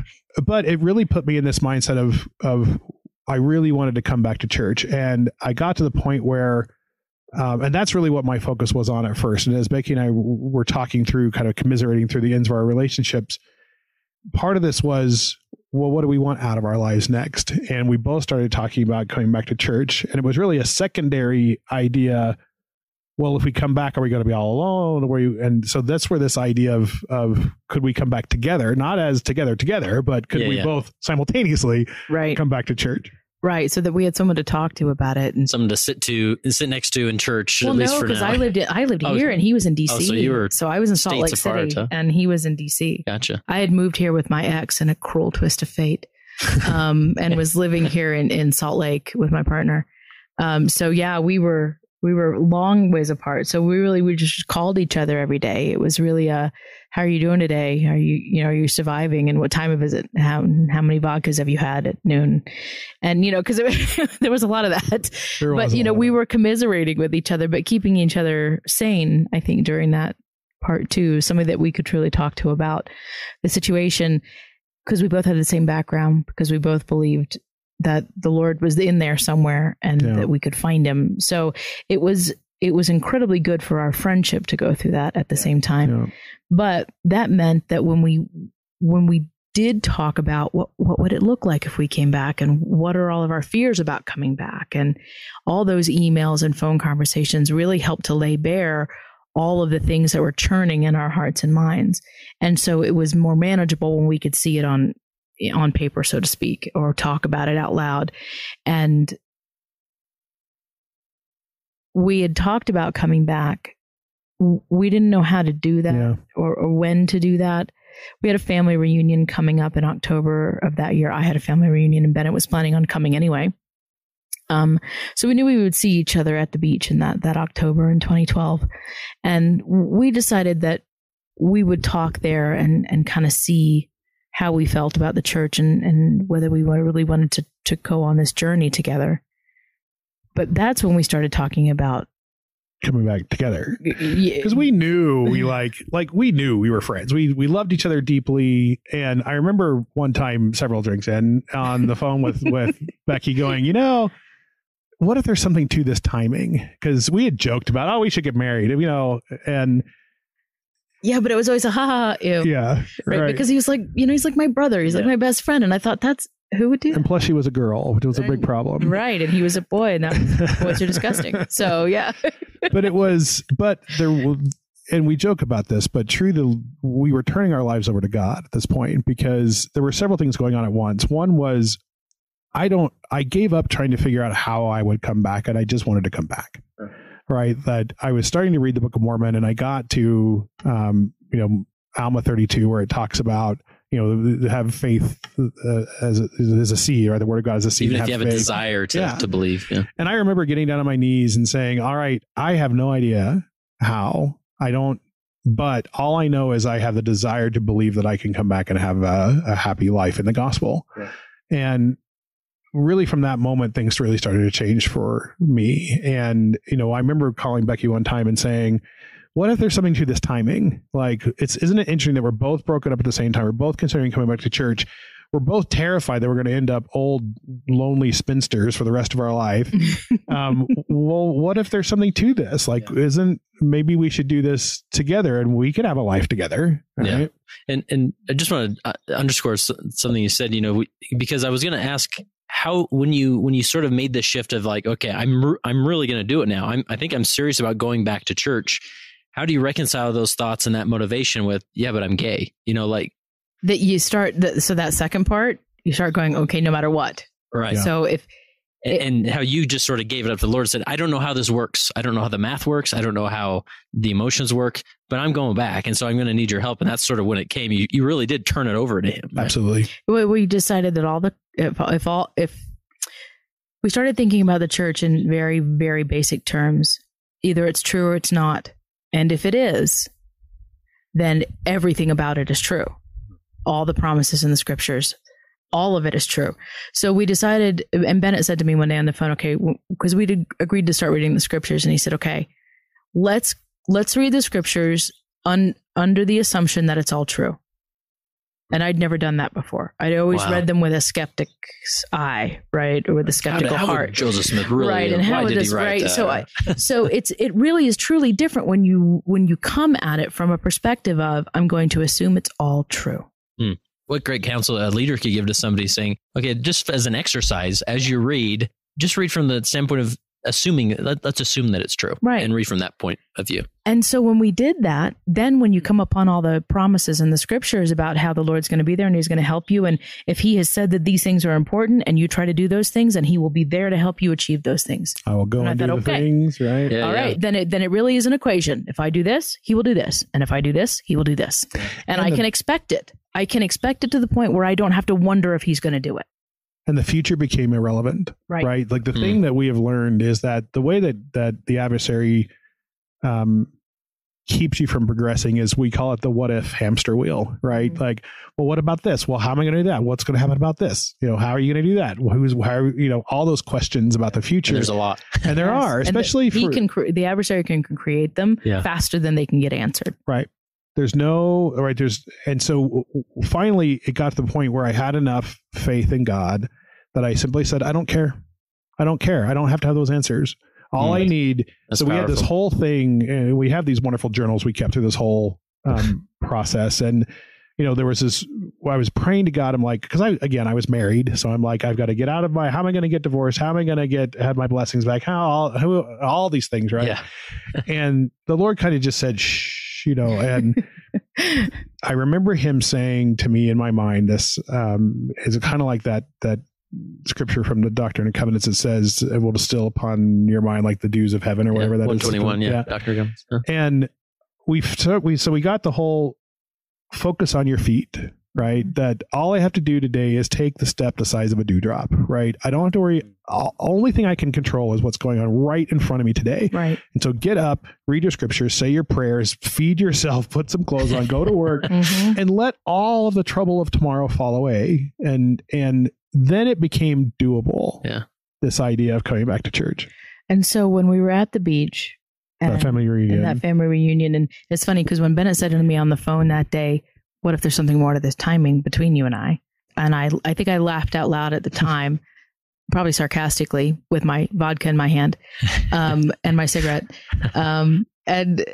but it really put me in this mindset of of I really wanted to come back to church. And I got to the point where, um, and that's really what my focus was on at first. And as Becky and I were talking through, kind of commiserating through the ends of our relationships, part of this was, well, what do we want out of our lives next? And we both started talking about coming back to church. And it was really a secondary idea. Well, if we come back, are we going to be all alone? Where you, and so that's where this idea of of could we come back together, not as together together, but could Yeah, we yeah. both simultaneously Right. come back to church? Right. So that we had someone to talk to about it. And Someone to sit to sit next to in church well, at least no, because. I lived in, I lived Oh, here and he was in DC. oh, so you were so I was in Salt Lake apart, City huh? and he was in DC. gotcha. I had moved here with my ex in a cruel twist of fate, um, and was living here in, in Salt Lake with my partner. Um, so yeah, we were we were long ways apart. So we really we just called each other every day. It was really a how are you doing today? Are you you know are you surviving? And what time of is it? How how many vodkas have you had at noon? And you know because there was a lot of that. There But you know we were commiserating with each other, but keeping each other sane. I think during that part two, somebody that we could truly talk to about the situation because we both had the same background because we both believed that the lord was in there somewhere and Yeah. that we could find him. So it was it was incredibly good for our friendship to go through that at the same time. Yeah. but that meant that when we when we did talk about what what would it look like if we came back and what are all of our fears about coming back? And all those emails and phone conversations really helped to lay bare all of the things that were churning in our hearts and minds. And so it was more manageable when we could see it on on paper so to speak or talk about it out loud. And we had talked about coming back. We didn't know how to do that Yeah. or, or when to do that. We had a family reunion coming up in october of that year. I had a family reunion and bennett was planning on coming anyway. Um, so we knew we would see each other at the beach in that that october in 2012 and we decided that we would talk there and and kind of see how we felt about the church and and whether we really wanted to to go on this journey together but that's when we started talking about coming back together because we knew we like like we knew we were friends. We we loved each other deeply, and I remember one time several drinks in on the phone with with Becky going, you know. What if there's something to this timing? Because we had joked about, oh, we should get married, you know, and yeah but it was always a ha ha ew. Yeah, right? because he was like you know he's like my brother. He's like my best friend. And i thought that's who would do and plus she was a girl, which was a big problem. right and he was a boy and that was, boys are disgusting. So yeah. But it was but there and we joke about this but true the we were turning our lives over to god at this point because there were several things going on at once. One was i don't i gave up trying to figure out how i would come back and i just wanted to come back right that i was starting to read the book of mormon and i got to um you know alma 32 where it talks about you know have faith uh, as a, as a seed or the word of god as a seed Even if you have a desire to, Yeah. to believe. Yeah. And I remember getting down on my knees and saying, All right, I have no idea how. I don't, but all I know is I have the desire to believe that I can come back and have a, a happy life in the gospel. Yeah. And really from that moment, things really started to change for me. And, you know, I remember calling Becky one time and saying, what if there's something to this timing? Like, it's isn't it interesting that we're both broken up at the same time? We're both considering coming back to church. We're both terrified that we're going to end up old, lonely spinsters for the rest of our life. um, well, what if there's something to this? Like, isn't maybe we should do this together and we could have a life together? Yeah. Right? And and I just want to uh, underscore something you said. You know, we, because I was going to ask how when you when you sort of made the shift of like, okay, I'm re- I'm really going to do it now. I'm I think I'm serious about going back to church. How do you reconcile those thoughts and that motivation with, yeah, but I'm gay? You know, like that you start the, so that second part you start going okay no matter what right. Yeah. so if And, and how you just sort of gave it up to the Lord. Said, I don't know how this works. I don't know how the math works. I don't know how the emotions work. But I'm going back, and so I'm going to need your help. And that's sort of when it came. You you really did turn it over to Him. right? Absolutely. we, we decided that all the if, if all if we started thinking about the church in very very basic terms either it's true or it's not. And if it is then everything about it is true. All the promises in the scriptures all of it is true. So we decided and bennett said to me one day on the phone okay because we agreed to start reading the scriptures and he said okay let's let's read the scriptures un, under the assumption that it's all true And I'd never done that before. I'd always Wow. read them with a skeptic's eye, right, or with a How did- skeptical how heart. Joseph Smith really? right and why how did this he write right that? so i so it's it really is truly different when you when you come at it from a perspective of i'm going to assume it's all true Hmm. what great counsel a leader could give to somebody saying, okay, just as an exercise, as you read, just read from the standpoint of assuming, let, let's assume that it's true. Right. And read from that point of view. and so when we did that then when you come upon all the promises in the scriptures about how the lord's going to be there and he's going to help you and if he has said that these things are important and you try to do those things and he will be there to help you achieve those things I will go And I and, do thought, the okay. things, right? Yeah, All yeah. right, then it then it really is an equation. If I do this, he will do this, and if I do this, he will do this, and, And I the- can expect it. I can expect it to the point where I don't have to wonder if he's going to do it. And the future became irrelevant Right. like the Mm. thing that we have learned is that the way that that the adversary um keeps you from progressing is we call it the what if hamster wheel right Mhm. like well what about this well how am i going to do that what's going to happen about this you know how are you going to do that well, who's how are, you know all those questions about the future And there's a lot. and there Yes. are And the- especially he for can cre- the adversary can can create them Yeah. faster than they can get answered. There's no right there's and so finally it got to the point where i had enough faith in god that i simply said i don't care. I don't care. I don't have to have those answers. All Hmm. i need so we had this whole thing and we have these wonderful journals we kept through this whole um, process and you know there was this i was praying to god i'm like because i again i was married so i'm like i've got to get out of my how am i going to get divorced? How am i going to get have my blessings back? How all, who, all these things right? Yeah. and the lord kind of just said shh you know and I remember him saying to me in my mind, "This um, is kind of like that that scripture from the Doctrine and Covenants that says it will distill upon your mind like the dews of heaven or whatever that is." 121, yeah. Dr. Gummins. Huh. And we so we so we got the whole focus on your feet, right? Mhm. That all I have to do today is take the step the size of a dewdrop, right? I don't have to worry. All, only thing I can control is what's going on right in front of me today. right. And so get up, read your scriptures, say your prayers, feed yourself, put some clothes on, go to work, Mhm. and let all of the trouble of tomorrow fall away. And and then it became doable. Yeah. This idea of coming back to church, And so when we were at the beach, that family reunion. in that family reunion. And it's funny because when Bennett said to me on the phone that day, "What if there's something more to this timing between you and I?" and I, I think I laughed out loud at the time, probably sarcastically, with my vodka in my hand um, and my cigarette. Um, and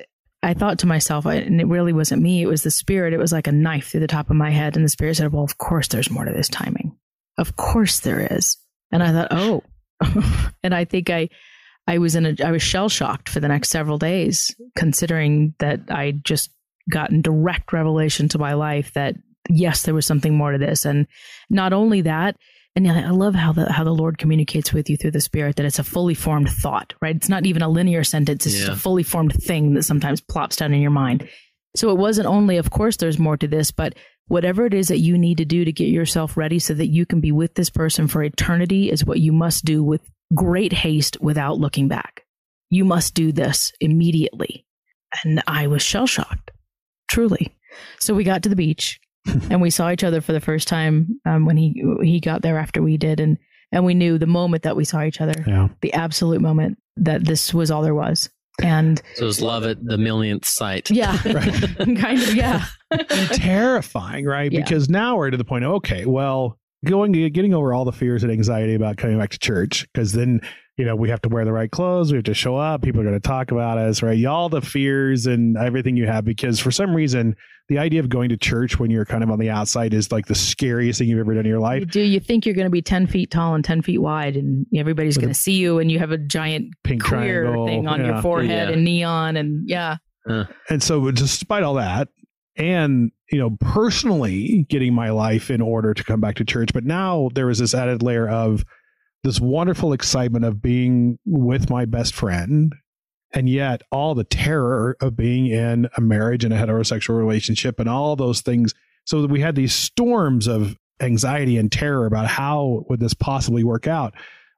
I thought to myself, and it really wasn't me; it was the spirit. It was like a knife through the top of my head, and the spirit said, "Well, of course, there's more to this timing. Of course, there is." And I thought, "Oh," and I think I. I was in a I was shell shocked for the next several days, considering that I just gotten direct revelation to my life that yes, there was something more to this, and not only that, and I I love how the how the Lord communicates with you through the Spirit that it's a fully formed thought, right? It's not even a linear sentence; it's Yeah. a fully formed thing that sometimes plops down in your mind. So it wasn't only, of course, there's more to this, but whatever it is that you need to do to get yourself ready so that you can be with this person for eternity is what you must do with great haste without looking back. You must do this immediately. And I was shell shocked, truly. So we got to the beach and we saw each other for the first time um, when he he got there after we did, and and we knew the moment that we saw each other, yeah. the absolute moment that this was all there was. And So it was love at the millionth sight. yeah, Right. kind of yeah. and terrifying, right? Yeah. Because now we're to the point. Of, okay, well, going getting over all the fears and anxiety about coming back to church, because then you know we have to wear the right clothes, we have to show up, people are going to talk about us, right? Y'all the fears and everything you have, because for some reason, the idea of going to church when you're kind of on the outside is like the scariest thing you've ever done in your life. You do you think you're going to be 10 feet tall and 10 feet wide and everybody's going to see you and you have a giant Pink queer triangle thing on yeah. your forehead Yeah. and neon and yeah. And so, despite all that, and you know, personally getting my life in order to come back to church, but now there was this added layer of this wonderful excitement of being with my best friend, and yet all the terror of being in a marriage and a heterosexual relationship, and all those things. So we had these storms of anxiety and terror about how would this possibly work out.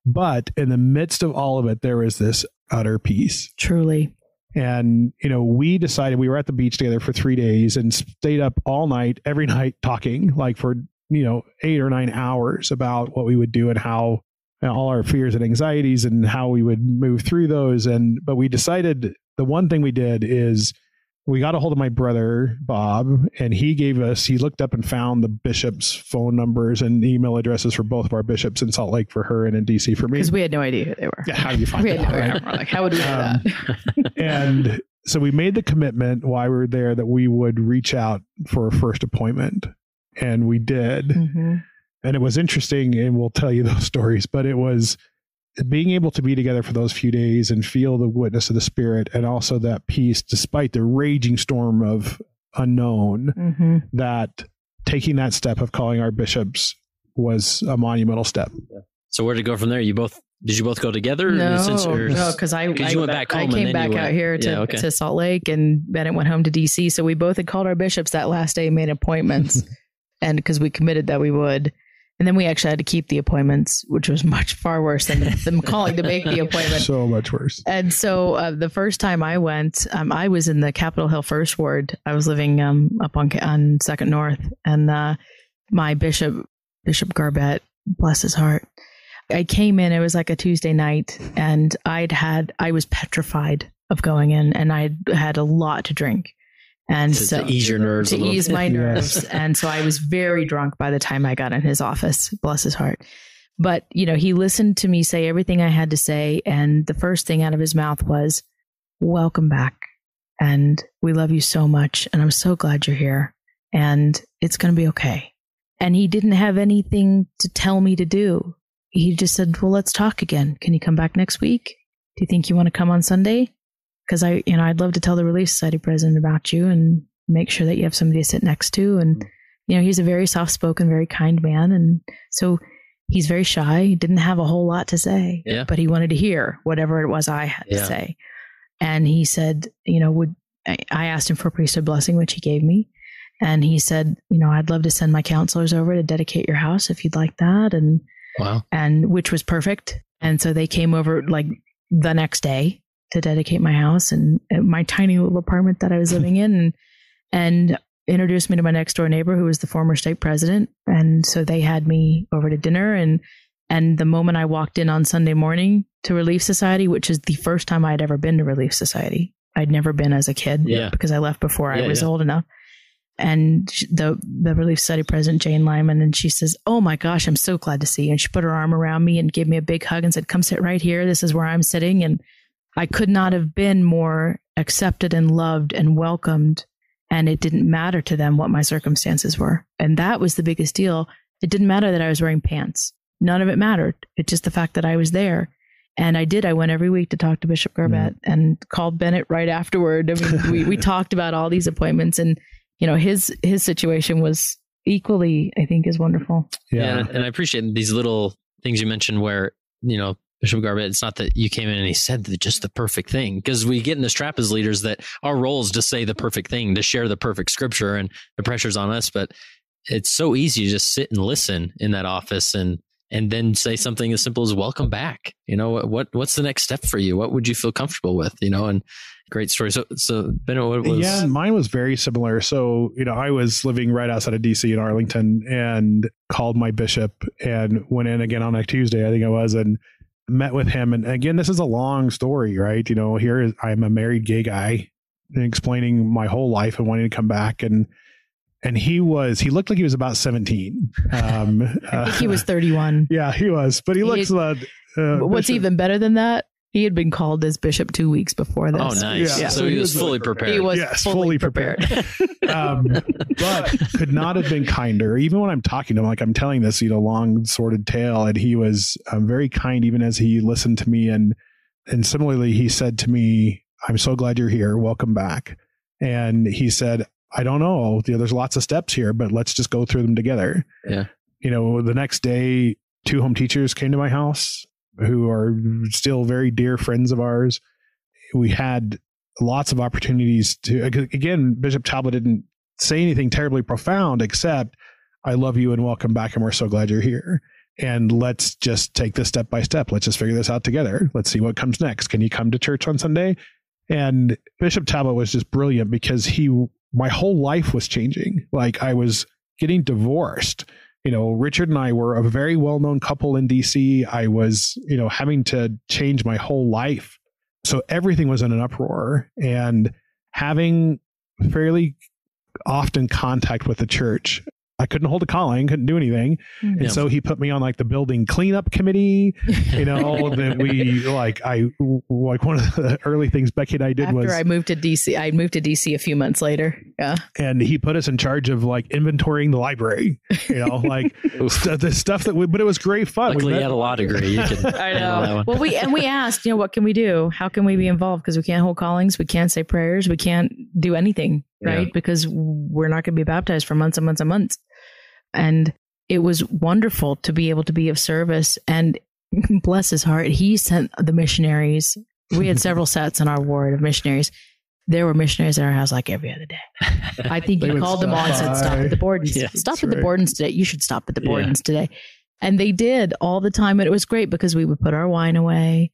But in the midst of all of it, there was this utter peace Truly. and you know we decided we were at the beach together for three days and stayed up all night every night talking like for you know eight or nine hours about what we would do and how all our fears and anxieties and how we would move through those and but we decided the one thing we did is we got a hold of my brother Bob, and he gave us. He looked up and found the bishop's phone numbers and email addresses for both of our bishops in Salt Lake for her and in DC for me. Because we had no idea who they were. Yeah, how do you find we had that? no idea. Like, how would we Um, that? and so we made the commitment while we were there that we would reach out for a first appointment, and we did. Mhm. And it was interesting and we'll tell you those stories but it was being able to be together for those few days and feel the witness of the spirit and also that peace despite the raging storm of unknown Mhm. that taking that step of calling our bishops was a monumental step So where to go from there? You both did you both go together? No, Since- no, because I, 'Cause I, you went back home and came back you out here to, Yeah, okay. to Salt Lake, and Bennett went home to DC. So we both had called our bishops that last day, made appointments, and because we committed that we would. And then we actually had to keep the appointments, which was much far worse than them calling to make the appointment. so much worse And so uh, the first time I went, um, I was in the Capitol Hill First Ward. I was living um, up on on Second North, and uh, my bishop, Bishop Garbett, bless his heart. I came in. It was like a Tuesday night, and I'd had I was petrified of going in, and I had a lot to drink, and to, so to ease your nerves to ease my nerves. and so I was very drunk by the time I got in his office. Bless his heart. But, you know, he listened to me say everything I had to say. And the first thing out of his mouth was, Welcome back. And we love you so much. And I'm so glad you're here. And it's going to be okay. And he didn't have anything to tell me to do. He just said, Well, let's talk again. Can you come back next week? Do you think you want to come on Sunday? Because I, you know, I'd love to tell the Relief Society president about you and make sure that you have somebody to sit next to. And, mm. you know, he's a very soft spoken, very kind man. And so he's very shy. He didn't have a whole lot to say, Yeah. but he wanted to hear whatever it was I had Yeah. to say. And he said, you know, would I I asked him for a priesthood blessing, which he gave me. And he said, you know, I'd love to send my counselors over to dedicate your house if you'd like that. And Wow. and which was perfect. And so they came over like the next day to dedicate my house and my tiny little apartment that I was living in, and, and introduced me to my next door neighbor who was the former stake president. And so they had me over to dinner, and and the moment I walked in on Sunday morning to Relief Society, which is the first time I had ever been to Relief Society, I'd never been as a kid Yeah. because I left before I was yeah. old enough and the the relief society president Jane Lyman, and she says, "Oh my gosh, I'm so glad to see you." And she put her arm around me and gave me a big hug and said, "Come sit right here. This is where I'm sitting." And I could not have been more accepted and loved and welcomed. And it didn't matter to them what my circumstances were, and that was the biggest deal. It didn't matter that I was wearing pants. None of it mattered. It's just the fact that I was there. And I did. I went every week to talk to Bishop mm-hmm. Garbett and called Bennett right afterward. I mean, we, we talked about all these appointments and you know his his situation was equally i think is wonderful Yeah. and, and I appreciate these little things you mentioned where, you know, Bishop Garbett, it's not that you came in and he said the, just the perfect thing because we get in this trap as leaders that our role is to say the perfect thing, to share the perfect scripture and the pressure's on us. But it's so easy to just sit and listen in that office and, and then say something as simple as welcome back. You know, what, what what's the next step for you? What would you feel comfortable with? You know, and great story. So, so Bennett, what was, yeah, mine was very similar. So, you know, I was living right outside of DC in Arlington and called my bishop and went in again on a Tuesday, I think it was, and met with him. And again, this is a long story, right? You know, here is, I'm a married gay guy explaining my whole life and wanting to come back. And, and he was, he looked like he was about 17. Um, think he was 31 yeah, he was, but he He- looks about, uh, what's even better than that he had been called as bishop two weeks before this oh, nice. Yeah. So he was fully prepared. he was Yes, fully, fully prepared, um, but could not have been kinder. Even when I'm talking to him, like I'm telling this, you know, long sordid tale, and he was um, very kind, even as he listened to me. And and similarly, he said to me, "I'm so glad you're here. Welcome back." And he said, "I don't know. You know, there's lots of steps here, but let's just go through them together." Yeah. You know, the next day, two home teachers came to my house who are still very dear friends of ours. We had lots of opportunities to again bishop talbot didn't say anything terribly profound except i love you and welcome back and we're so glad you're here. And let's just take this step by step. Let's just figure this out together. Let's see what comes next. Can you come to church on sunday? And bishop talbot was just brilliant because he my whole life was changing. Like i was getting divorced you know richard and i were a very well-known couple in dc i was you know having to change my whole life so everything was in an uproar and having fairly often contact with the church. I couldn't hold a calling, couldn't do anything. And Yeah. so he put me on like the building cleanup committee. You know, that we like I like one of the early things Becky and I did After was I moved to DC, I moved to DC a few months later. Yeah. and he put us in charge of like inventorying the library. You know, like st- the stuff that we but it was great fun. We Luckily, you met- had a law degree. You can I know. Well, we and we asked, you know, what can we do? How can we be involved? Because we can't hold callings, we can't say prayers, we can't do anything, right? Yeah. Because we're not going to be baptized for months and months and months. And it was wonderful to be able to be of service. And bless his heart, he sent the missionaries. We had several sets in our ward of missionaries. There were missionaries in our house like every other day. I think They you would called them all and said, stop "Stop at the Bordens. Yeah, stop that's at the right. Bordens today. You should stop at the Yeah. Bordens today." And they did all the time, and it was great because we would put our wine away.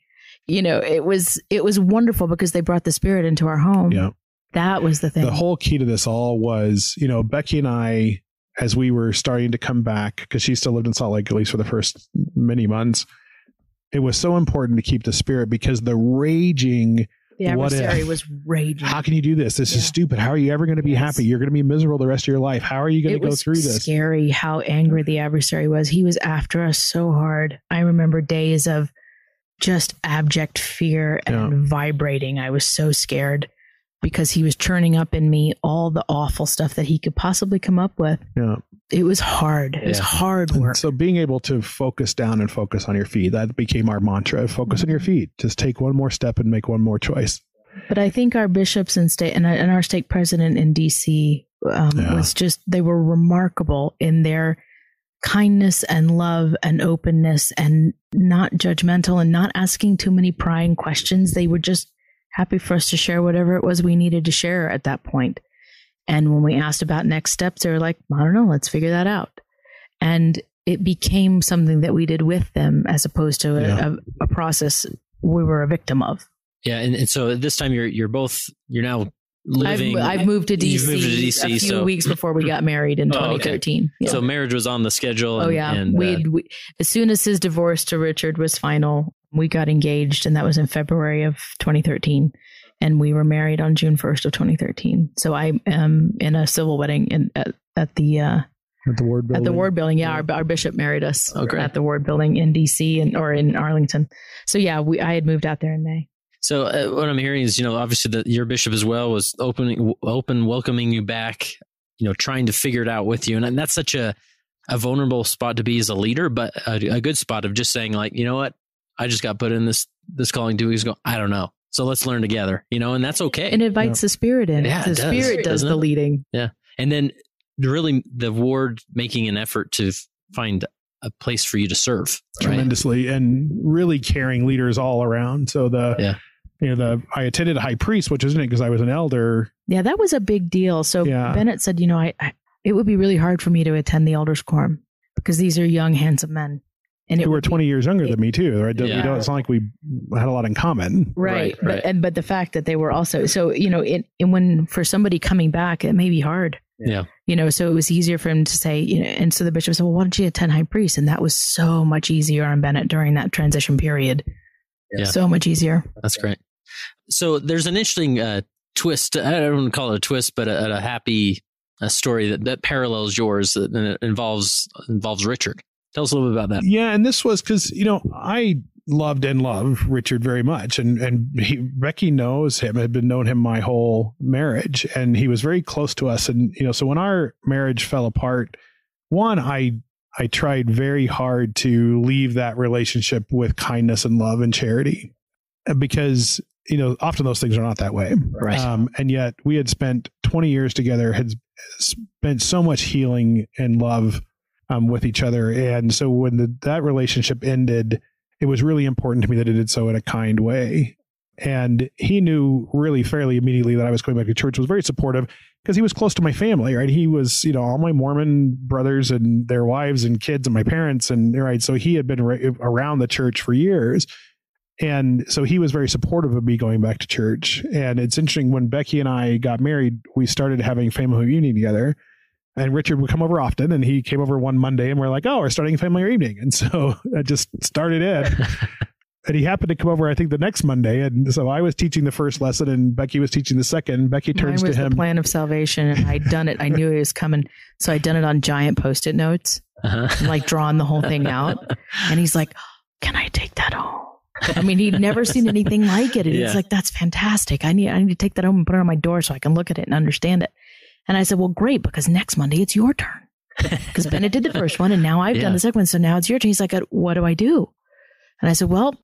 You know, it was it was wonderful because they brought the spirit into our home. Yeah. That was the thing. the whole key to this all was, you know, Becky and I, as we were starting to come back, because she still lived in Salt Lake, at least for the first many months, it was so important to keep the spirit because the raging, the adversary was raging. how can you do this? This Yeah. is stupid. How are you ever going to be Yes. happy? You're going to be miserable the rest of your life. How are you going to go through this? scary how angry the adversary was. He was after us so hard. I remember days of just abject fear and vibrating. I was so scared because he was churning up in me all the awful stuff that he could possibly come up with. Yeah. It was hard. It was Yeah. hard And work. so being able to focus down and focus on your feet, that became our mantra. Focus on your Mm-hmm. feet. Just take one more step and make one more choice. But I think our bishops and state and, and our stake president in DC um, Yeah. was just they were remarkable in their kindness and love and openness and not judgmental and not asking too many prying questions. They were just happy for us to share whatever it was we needed to share at that point. And when we asked about next steps, they were like, I don't know, let's figure that out. And it became something that we did with them as opposed to a, Yeah. a, a process we were a victim of. Yeah, and, and so this time you're you're both you're now I've, living. I've moved to DC, You've moved to DC, a few so- weeks before we got married in Oh, okay. 2013. Yeah. So marriage was on the schedule. oh and- yeah, and, uh, we we as soon as his divorce to Richard was final, we got engaged, and that was in February of 2013, and we were married on June 1st of 2013. So I am in a civil wedding in at, at the uh, At the ward at the building. ward building. Yeah, our, our bishop married us great. at the ward building in DC and or in Arlington. So yeah, we I had moved out there in May. So uh, what I'm hearing is, you know, obviously that your bishop as well was opening, open, welcoming you back. You know, trying to figure it out with you, and that's such a a vulnerable spot to be as a leader, but a, a good spot of just saying like, you know what, I just got put in this this calling two weeks ago. I don't know, so let's learn together. You know, and that's okay. And it invites the spirit in. Yeah, the it does, spirit does the it? leading. Yeah. And then really the ward making an effort to find a place for you to serve. Right? tremendously and really caring leaders all around. So the Yeah. you know the I attended a high priest, which isn't it because I was an elder. Yeah, that was a big deal. So Yeah. Bennett said, you know, I, I it would be really hard for me to attend the elders quorum because these are young, handsome men, and it who were would be- 20 years younger than me too. Right? We Yeah. don't, it's not like we had a lot in common. right, Right, but right. and but the fact that they were also so you know, it, and when for somebody coming back, it may be hard. Yeah. You know, so it was easier for him to say, you know, and so the bishop said, well, why don't you attend high priest? And that was so much easier on Bennett during that transition period. Yeah. So much easier. That's great. So there's an interesting uh, twist. I don't want to call it a twist, but a, a happy uh story that, that parallels yours that and involves involves Richard. Tell us a little bit about that. Yeah, and this was because you know I loved and love Richard very much, and and he, Becky knows him, had been known him my whole marriage, and he was very close to us, and you know, so when our marriage fell apart, one I I tried very hard to leave that relationship with kindness and love and charity, because you know often those things are not that way, Right. um, and yet we had spent 20 years together, had spent so much healing and love um, with each other. And so when the, that relationship ended, it was really important to me that it did so in a kind way. And he knew really fairly immediately that I was going back to church, was very supportive because he was close to my family, right? He was, you know, all my Mormon brothers and their wives and kids and my parents. And, right. So he had been ra- around the church for years. And so he was very supportive of me going back to church. And it's interesting when Becky and I got married, we started having family reunion together. And Richard would come over often, and he came over one Monday, and we're like, "Oh, we're starting a family evening," and so I just started in. and he happened to come over, I think, the next Monday. And so I was teaching the first lesson, and Becky was teaching the second. Becky turns Mine was to him. the plan of salvation, and I'd done it. I knew he was coming, so I'd done it on giant post-it notes, Uh-huh. and, like drawn the whole thing out. And he's like, "Can I take that home?" I mean, he'd never seen anything like it, and Yeah. he's like, "That's fantastic. I need, I need to take that home and put it on my door so I can look at it and understand it." And I said, "Well, great, because next Monday it's your turn." Because Bennett did the first one, and now I've Yeah. done the second one, so now it's your turn. He's like, "What do I do?" And I said, "Well,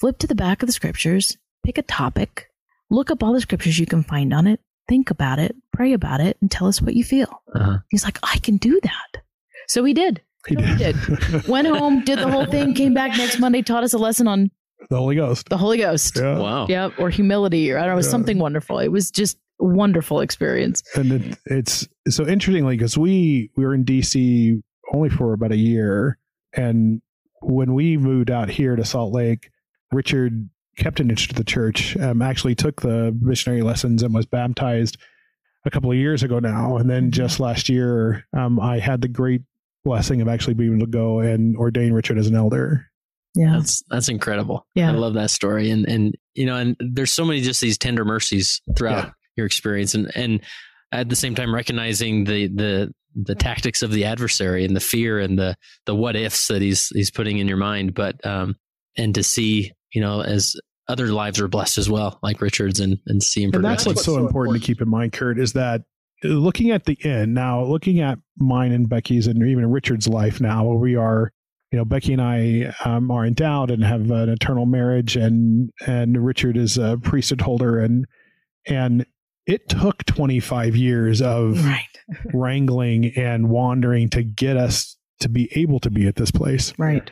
flip to the back of the scriptures, pick a topic, look up all the scriptures you can find on it, think about it, pray about it, and tell us what you feel." Uh-huh. He's like, "I can do that." So he did. he So he did. Went home, did the whole thing, came back next Monday, taught us a lesson on the Holy Ghost. the Holy Ghost. Yeah. Wow. Yep, or humility, or I don't know, it was Yeah. something wonderful. It was just a wonderful experience. and it, it's so interestingly because we we were in DC only for about a year, and when we moved out here to Salt Lake, Richard kept an interest to the church. Um, actually took the missionary lessons and was baptized a couple of years ago now, and then just last year, um, I had the great blessing of actually being able to go and ordain Richard as an elder. Yeah. That's that's incredible. Yeah. I love that story. And and you know, and there's so many just these tender mercies throughout Yeah. Your experience and and at the same time recognizing the the the tactics of the adversary and the fear and the the what ifs that he's he's putting in your mind. But um and to see, you know, as other lives are blessed as well, like Richard's and and see him And that's what's so important to keep in mind, Kurt, is that looking at the end now, looking at mine and Becky's and even Richard's life now, where we are, you know, Becky and I um, are endowed and have an eternal marriage, and and Richard is a priesthood holder, and and it took 25 years of Right. wrangling and wandering to get us to be able to be at this place Right.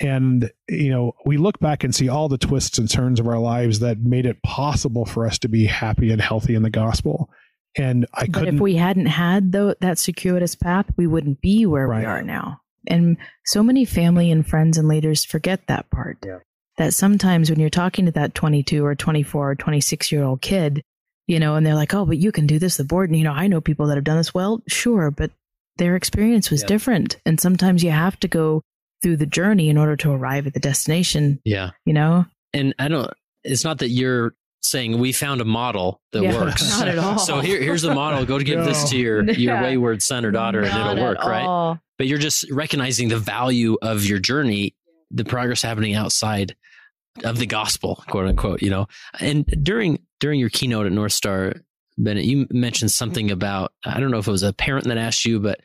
and you know we look back and see all the twists and turns of our lives that made it possible for us to be happy and healthy in the gospel and i couldn't if we hadn't had though that circuitous path, we wouldn't be where Right. we are now. And so many family and friends and leaders forget that part. Yeah. That sometimes when you're talking to that 22 or 24 or 26 year old kid, you know, and they're like, "Oh, but you can do this." The board, and you know, I know people that have done this. Well, sure, but their experience was Yeah. different, and sometimes you have to go through the journey in order to arrive at the destination. yeah. You know, And I don't it's not that you're saying we found a model that Yeah, works. not at all. So here, here's the model. Go to give this to your your Yeah. wayward son or daughter, and it'll work, right? all. But you're just recognizing the value of your journey, the progress happening outside of the gospel, quote unquote. You know, and during during your keynote at North Star, Bennett, you mentioned something about I don't know if it was a parent that asked you, but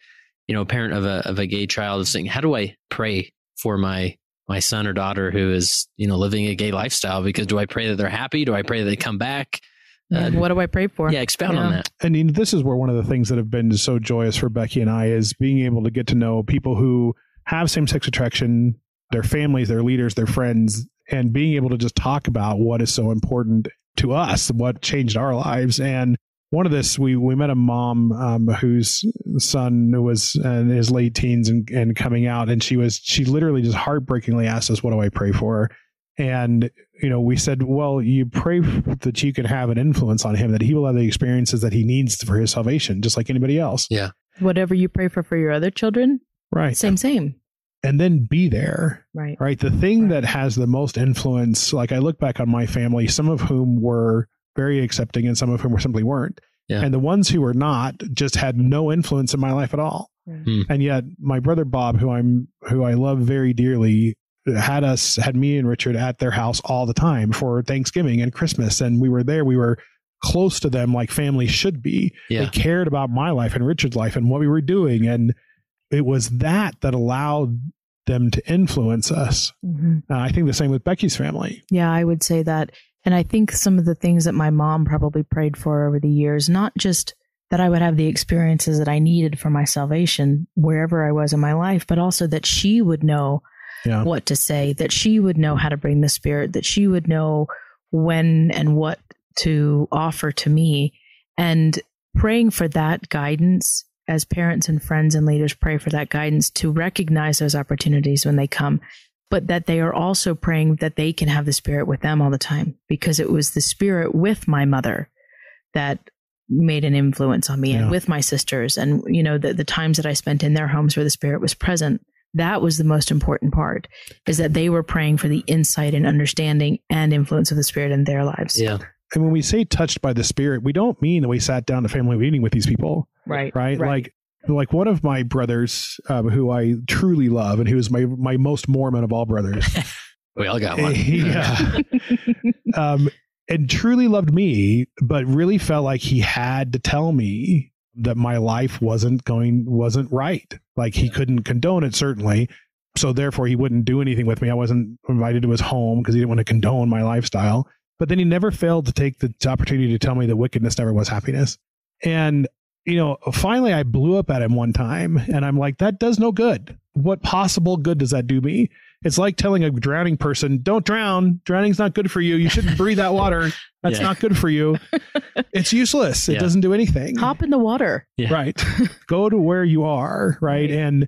you know, a parent of a of a gay child is saying, "How do I pray for my my son or daughter who is you know living a gay lifestyle? Because do I pray that they're happy? Do I pray that they come back? Uh, what do I pray for? Yeah, expound on that. and you know, this is where one of the things that have been so joyous for becky and i is being able to get to know people who have same-sex attraction their families their leaders their friends and being able to just talk about what is so important to us what changed our lives and one of this we we met a mom um, whose son was in his late teens and, and coming out and she was she literally just heartbreakingly asked us what do i pray for and you know we said well you pray that you can have an influence on him that he will have the experiences that he needs for his salvation just like anybody else Yeah. Whatever you pray for for your other children, right same, same. And then be there Right. right? The thing that has the most influence like i look back on my family some of whom were very accepting and some of whom were simply weren't. Yeah. and the ones who were not just had no influence in my life at all. Hmm. and yet my brother bob who i'm who i love very dearly had us had me and richard at their house all the time for thanksgiving and christmas. And we were there. We were close to them like family should be. Yeah. they cared about my life and richard's life and what we were doing. And it was that that allowed them to influence us hmm uh, I think the same with Becky's family. Yeah, I would say that. And I think some of the things that my mom probably prayed for over the years, not just that I would have the experiences that I needed for my salvation wherever I was in my life, but also that she would know Yeah. what to say, that she would know how to bring the spirit, that she would know when and what to offer to me. And praying for that guidance as parents and friends and leaders pray for that guidance to recognize those opportunities when they come, but that they are also praying that they can have the spirit with them all the time because it was the spirit with my mother that made an influence on me Yeah. and with my sisters and you know the, the times that i spent in their homes where the spirit was present that was the most important part is that they were praying for the insight and understanding and influence of the spirit in their lives Yeah. And when we say touched by the Spirit, we don't mean that we sat down to family meeting with these people, right right? Like, like one of my brothers, um, who I truly love, and who is my my most Mormon of all brothers, We all got one. he, uh, um, and truly loved me, but really felt like he had to tell me that my life wasn't going wasn't right. Like he couldn't condone it, certainly. So therefore, he wouldn't do anything with me. I wasn't invited to his home because he didn't want to condone my lifestyle. But then he never failed to take the opportunity to tell me that wickedness never was happiness. And you know, finally, I blew up at him one time, and I'm like, that does no good. What possible good does that do me? It's like telling a drowning person, don't drown. Drowning's not good for you. You shouldn't breathe that water. That's Yeah. not good for you. It's useless. It Yeah. doesn't do anything. hop in the water Yeah. Right. Go to where you are. Right. Right. And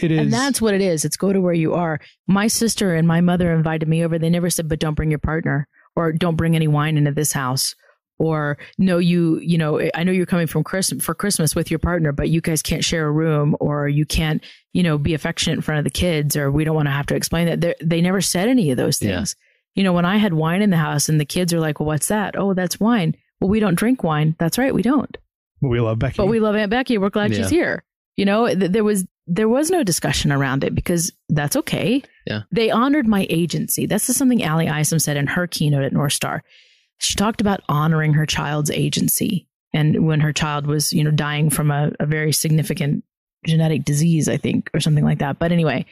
it is. and that's what it is it's go to where you are my sister and my mother invited me over they never said but don't bring your partner or don't bring any wine into this house or no you you know i know you're coming from christmas for christmas with your partner but you guys can't share a room or you can't you know be affectionate in front of the kids or we don't want to have to explain that They're, they never said any of those Yeah. things you know when i had wine in the house and the kids are like well what's that oh that's wine well we don't drink wine that's right we don't we love Becky. but we love Aunt Becky. We're glad Yeah. she's here. You know, th- there was there was no discussion around it because that's okay. Yeah. They honored my agency. That's just something Allie Isom said in her keynote at North Star. She talked about honoring her child's agency. And when her child was, you know, dying from a, a very significant genetic disease, I think, or something like that. But anyway,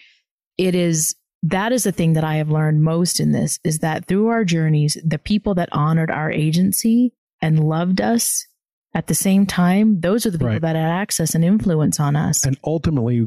it is that is the thing that I have learned most in this is that through our journeys, the people that honored our agency and loved us at the same time, those are the people Right. that had access and influence on us. and ultimately,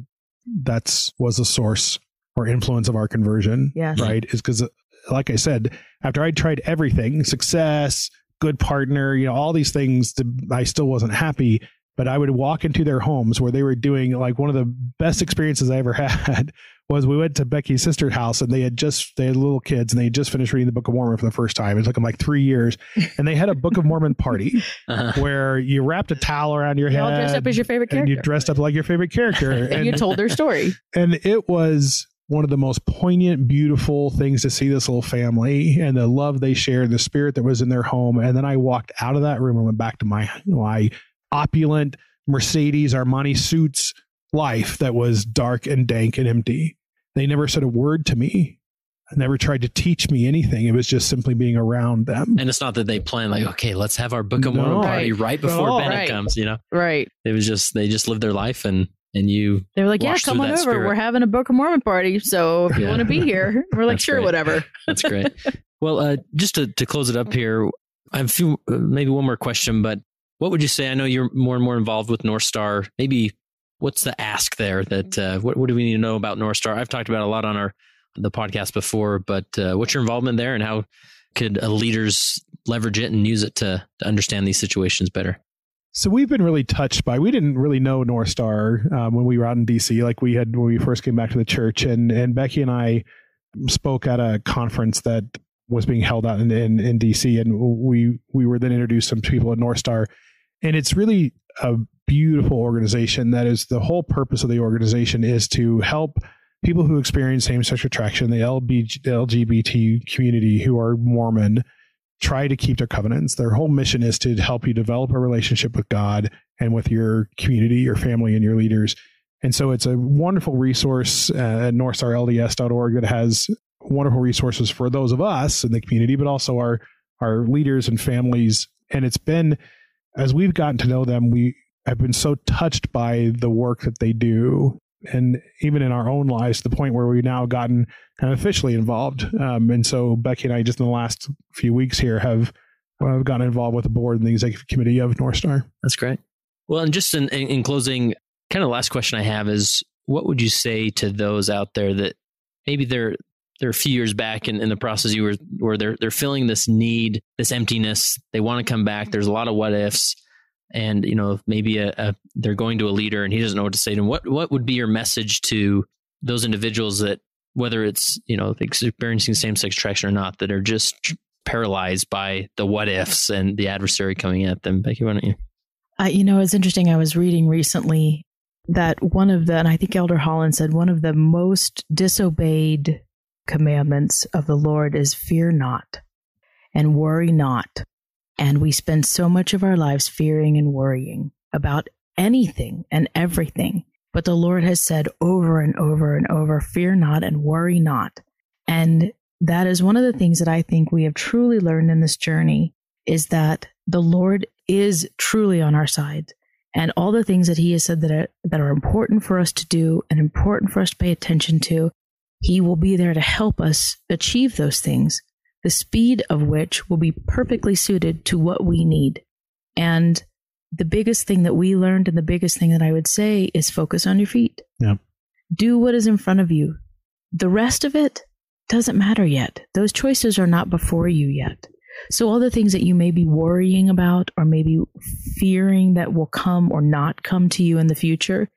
that's was the source or influence of our conversion. Yes. Right. Is because, uh, like I said, after I tried everything, success, good partner, you know, all these things, to, I still wasn't happy. But I would walk into their homes where they were doing like one of the best experiences I ever had was we went to Becky's sister's house and they had just they had little kids and they had just finished reading the Book of Mormon for the first time. It took them like three years, and they had a Book of Mormon party Uh-huh. where you wrapped a towel around your You head, all dressed up as your favorite and you dressed up like your favorite character, and you told their story. and it was one of the most poignant, beautiful things to see this little family and the love they shared, the spirit that was in their home. And then I walked out of that room and went back to my my opulent Mercedes Armani suits life that was dark and dank and empty. They never said a word to me. I Never tried to teach me anything. It was just simply being around them. And it's not that they plan like, okay, let's have our Book of No. Mormon party right before No. Bennett Right. comes. You know, Right. it was just they just lived their life and and you They were like, yeah, come on over. spirit. We're having a Book of Mormon party. So if you want to be here, we're like, sure, great. whatever. That's great. well, uh, just to, to close it up here, I have a few, uh, maybe one more question, but what would you say? I know you're more and more involved with North Star. Maybe what's the ask there that, uh, what, what do we need to know about North Star? I've talked about it a lot on our, the podcast before, but uh, what's your involvement there and how could uh, leaders leverage it and use it to, to understand these situations better? So we've been really touched by. We didn't really know North Star um, when we were out in DC, like we had when we first came back to the church. And and Becky and I spoke at a conference that was being held out in, in, in DC, and we we were then introduced some people at North Star, and it's really a beautiful organization. That is the whole purpose of the organization is to help people who experience same sex attraction, the LGBT community who are Mormon, try to keep their covenants. Their whole mission is to help you develop a relationship with God and with your community, your family, and your leaders. And so it's a wonderful resource uh, at northstarlds.org that has wonderful resources for those of us in the community, but also our our leaders and families. And it's been as we've gotten to know them, we have been so touched by the work that they do, and even in our own lives, to the point where we've now gotten kind of officially involved. Um, and so Becky and I, just in the last few weeks here, have uh, gotten involved with the board and the executive committee of North Star. That's great. Well, and just in, in, in closing, kind of the last question I have is what would you say to those out there that maybe they're they're a few years back in, in the process you were where they're they're feeling this need, this emptiness. They want to come back. There's a lot of what ifs. And you know, maybe a, a they're going to a leader and he doesn't know what to say to them. What what would be your message to those individuals that whether it's, you know, experiencing same sex attraction or not, that are just paralyzed by the what ifs and the adversary coming at them? Becky, why don't you? Uh, you know, it's interesting. I was reading recently that one of the, and I think Elder Holland said, one of the most disobeyed commandments of the Lord is fear not and worry not. And we spend so much of our lives fearing and worrying about anything and everything. But the Lord has said over and over and over, fear not and worry not. And that is one of the things that I think we have truly learned in this journey is that the Lord is truly on our side. And all the things that He has said that are, that are important for us to do and important for us to pay attention to, He will be there to help us achieve those things, the speed of which will be perfectly suited to what we need. And the biggest thing that we learned and the biggest thing that I would say is focus on your feet. Yeah. Do what is in front of you. The rest of it doesn't matter yet. Those choices are not before you yet. So, all the things that you may be worrying about or maybe fearing that will come or not come to you in the future,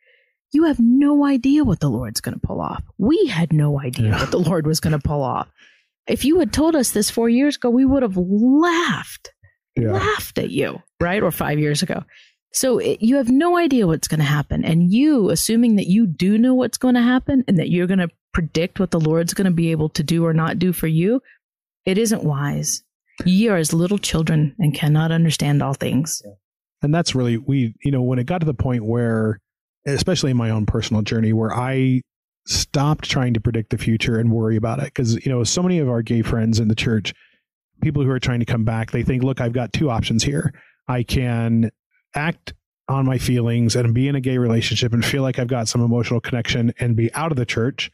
you have no idea what the Lord's going to pull off. We had no idea yeah. what the Lord was going to pull off. If you had told us this four years ago, we would have laughed, yeah. laughed at you, right? Or five years ago. So it, you have no idea what's going to happen. And you, assuming that you do know what's going to happen and that you're going to predict what the Lord's going to be able to do or not do for you, it isn't wise. Ye are as little children and cannot understand all things. And that's really, we, you know, when it got to the point where, especially in my own personal journey, where I stopped trying to predict the future and worry about it. Because, you know, so many of our gay friends in the church, people who are trying to come back, they think, look, I've got two options here. I can act on my feelings and be in a gay relationship and feel like I've got some emotional connection and be out of the church,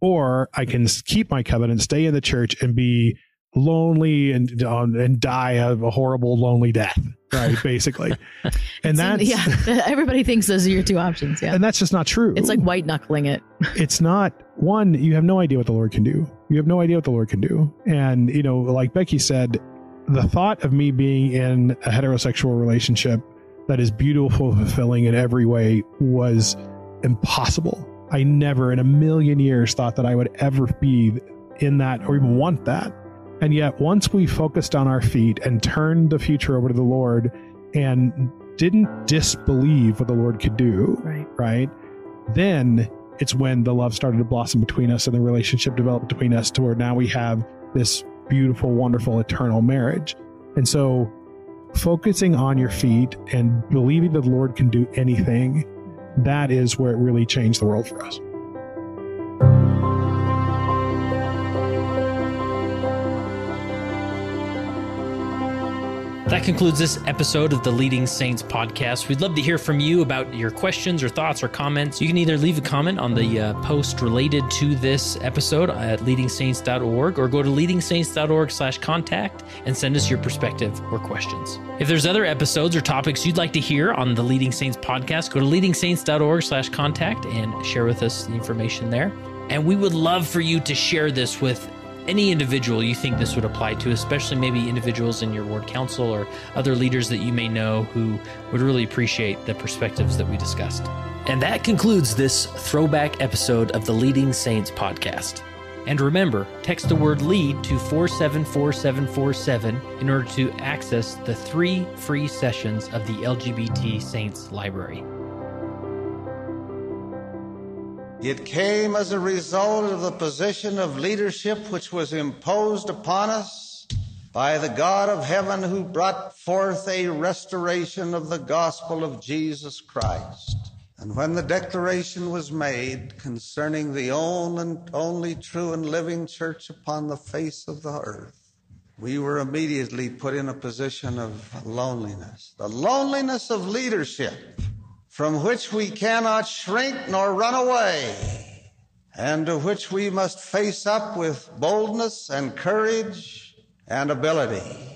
or I can keep my covenant, stay in the church, and be lonely and um, and die of a horrible lonely death right basically. And that's yeah everybody thinks those are your two options yeah. And that's just not true. It's like white knuckling it. It's not one you have no idea what the lord can do. You have no idea what the lord can do. And you know like becky said the thought of me being in a heterosexual relationship that is beautiful fulfilling in every way was impossible. I never in a million years thought that i would ever be in that or even want that and yet, once we focused on our feet and turned the future over to the Lord and didn't disbelieve what the Lord could do, right? right then it's when the love started to blossom between us and the relationship developed between us to where now we have this beautiful, wonderful, eternal marriage. And so, focusing on your feet and believing that the Lord can do anything, that is where it really changed the world for us. That concludes this episode of the Leading Saints podcast. We'd love to hear from you about your questions or thoughts or comments. You can either leave a comment on the uh, post related to this episode at leadingsaints.org or go to leadingsaints.org slash contact and send us your perspective or questions. If there's other episodes or topics you'd like to hear on the Leading Saints podcast, go to leadingsaints.org slash contact and share with us the information there. And we would love for you to share this with any individual you think this would apply to, especially maybe individuals in your ward council or other leaders that you may know who would really appreciate the perspectives that we discussed. And that concludes this throwback episode of the Leading Saints podcast. And remember, text the word LEAD to 474747 in order to access the three free sessions of the LGBT Saints Library. It came as a result of the position of leadership which was imposed upon us by the God of heaven who brought forth a restoration of the gospel of Jesus Christ. And when the declaration was made concerning the only, true and living church upon the face of the earth, we were immediately put in a position of loneliness, the loneliness of leadership from which we cannot shrink nor run away, and to which we must face up with boldness and courage and ability.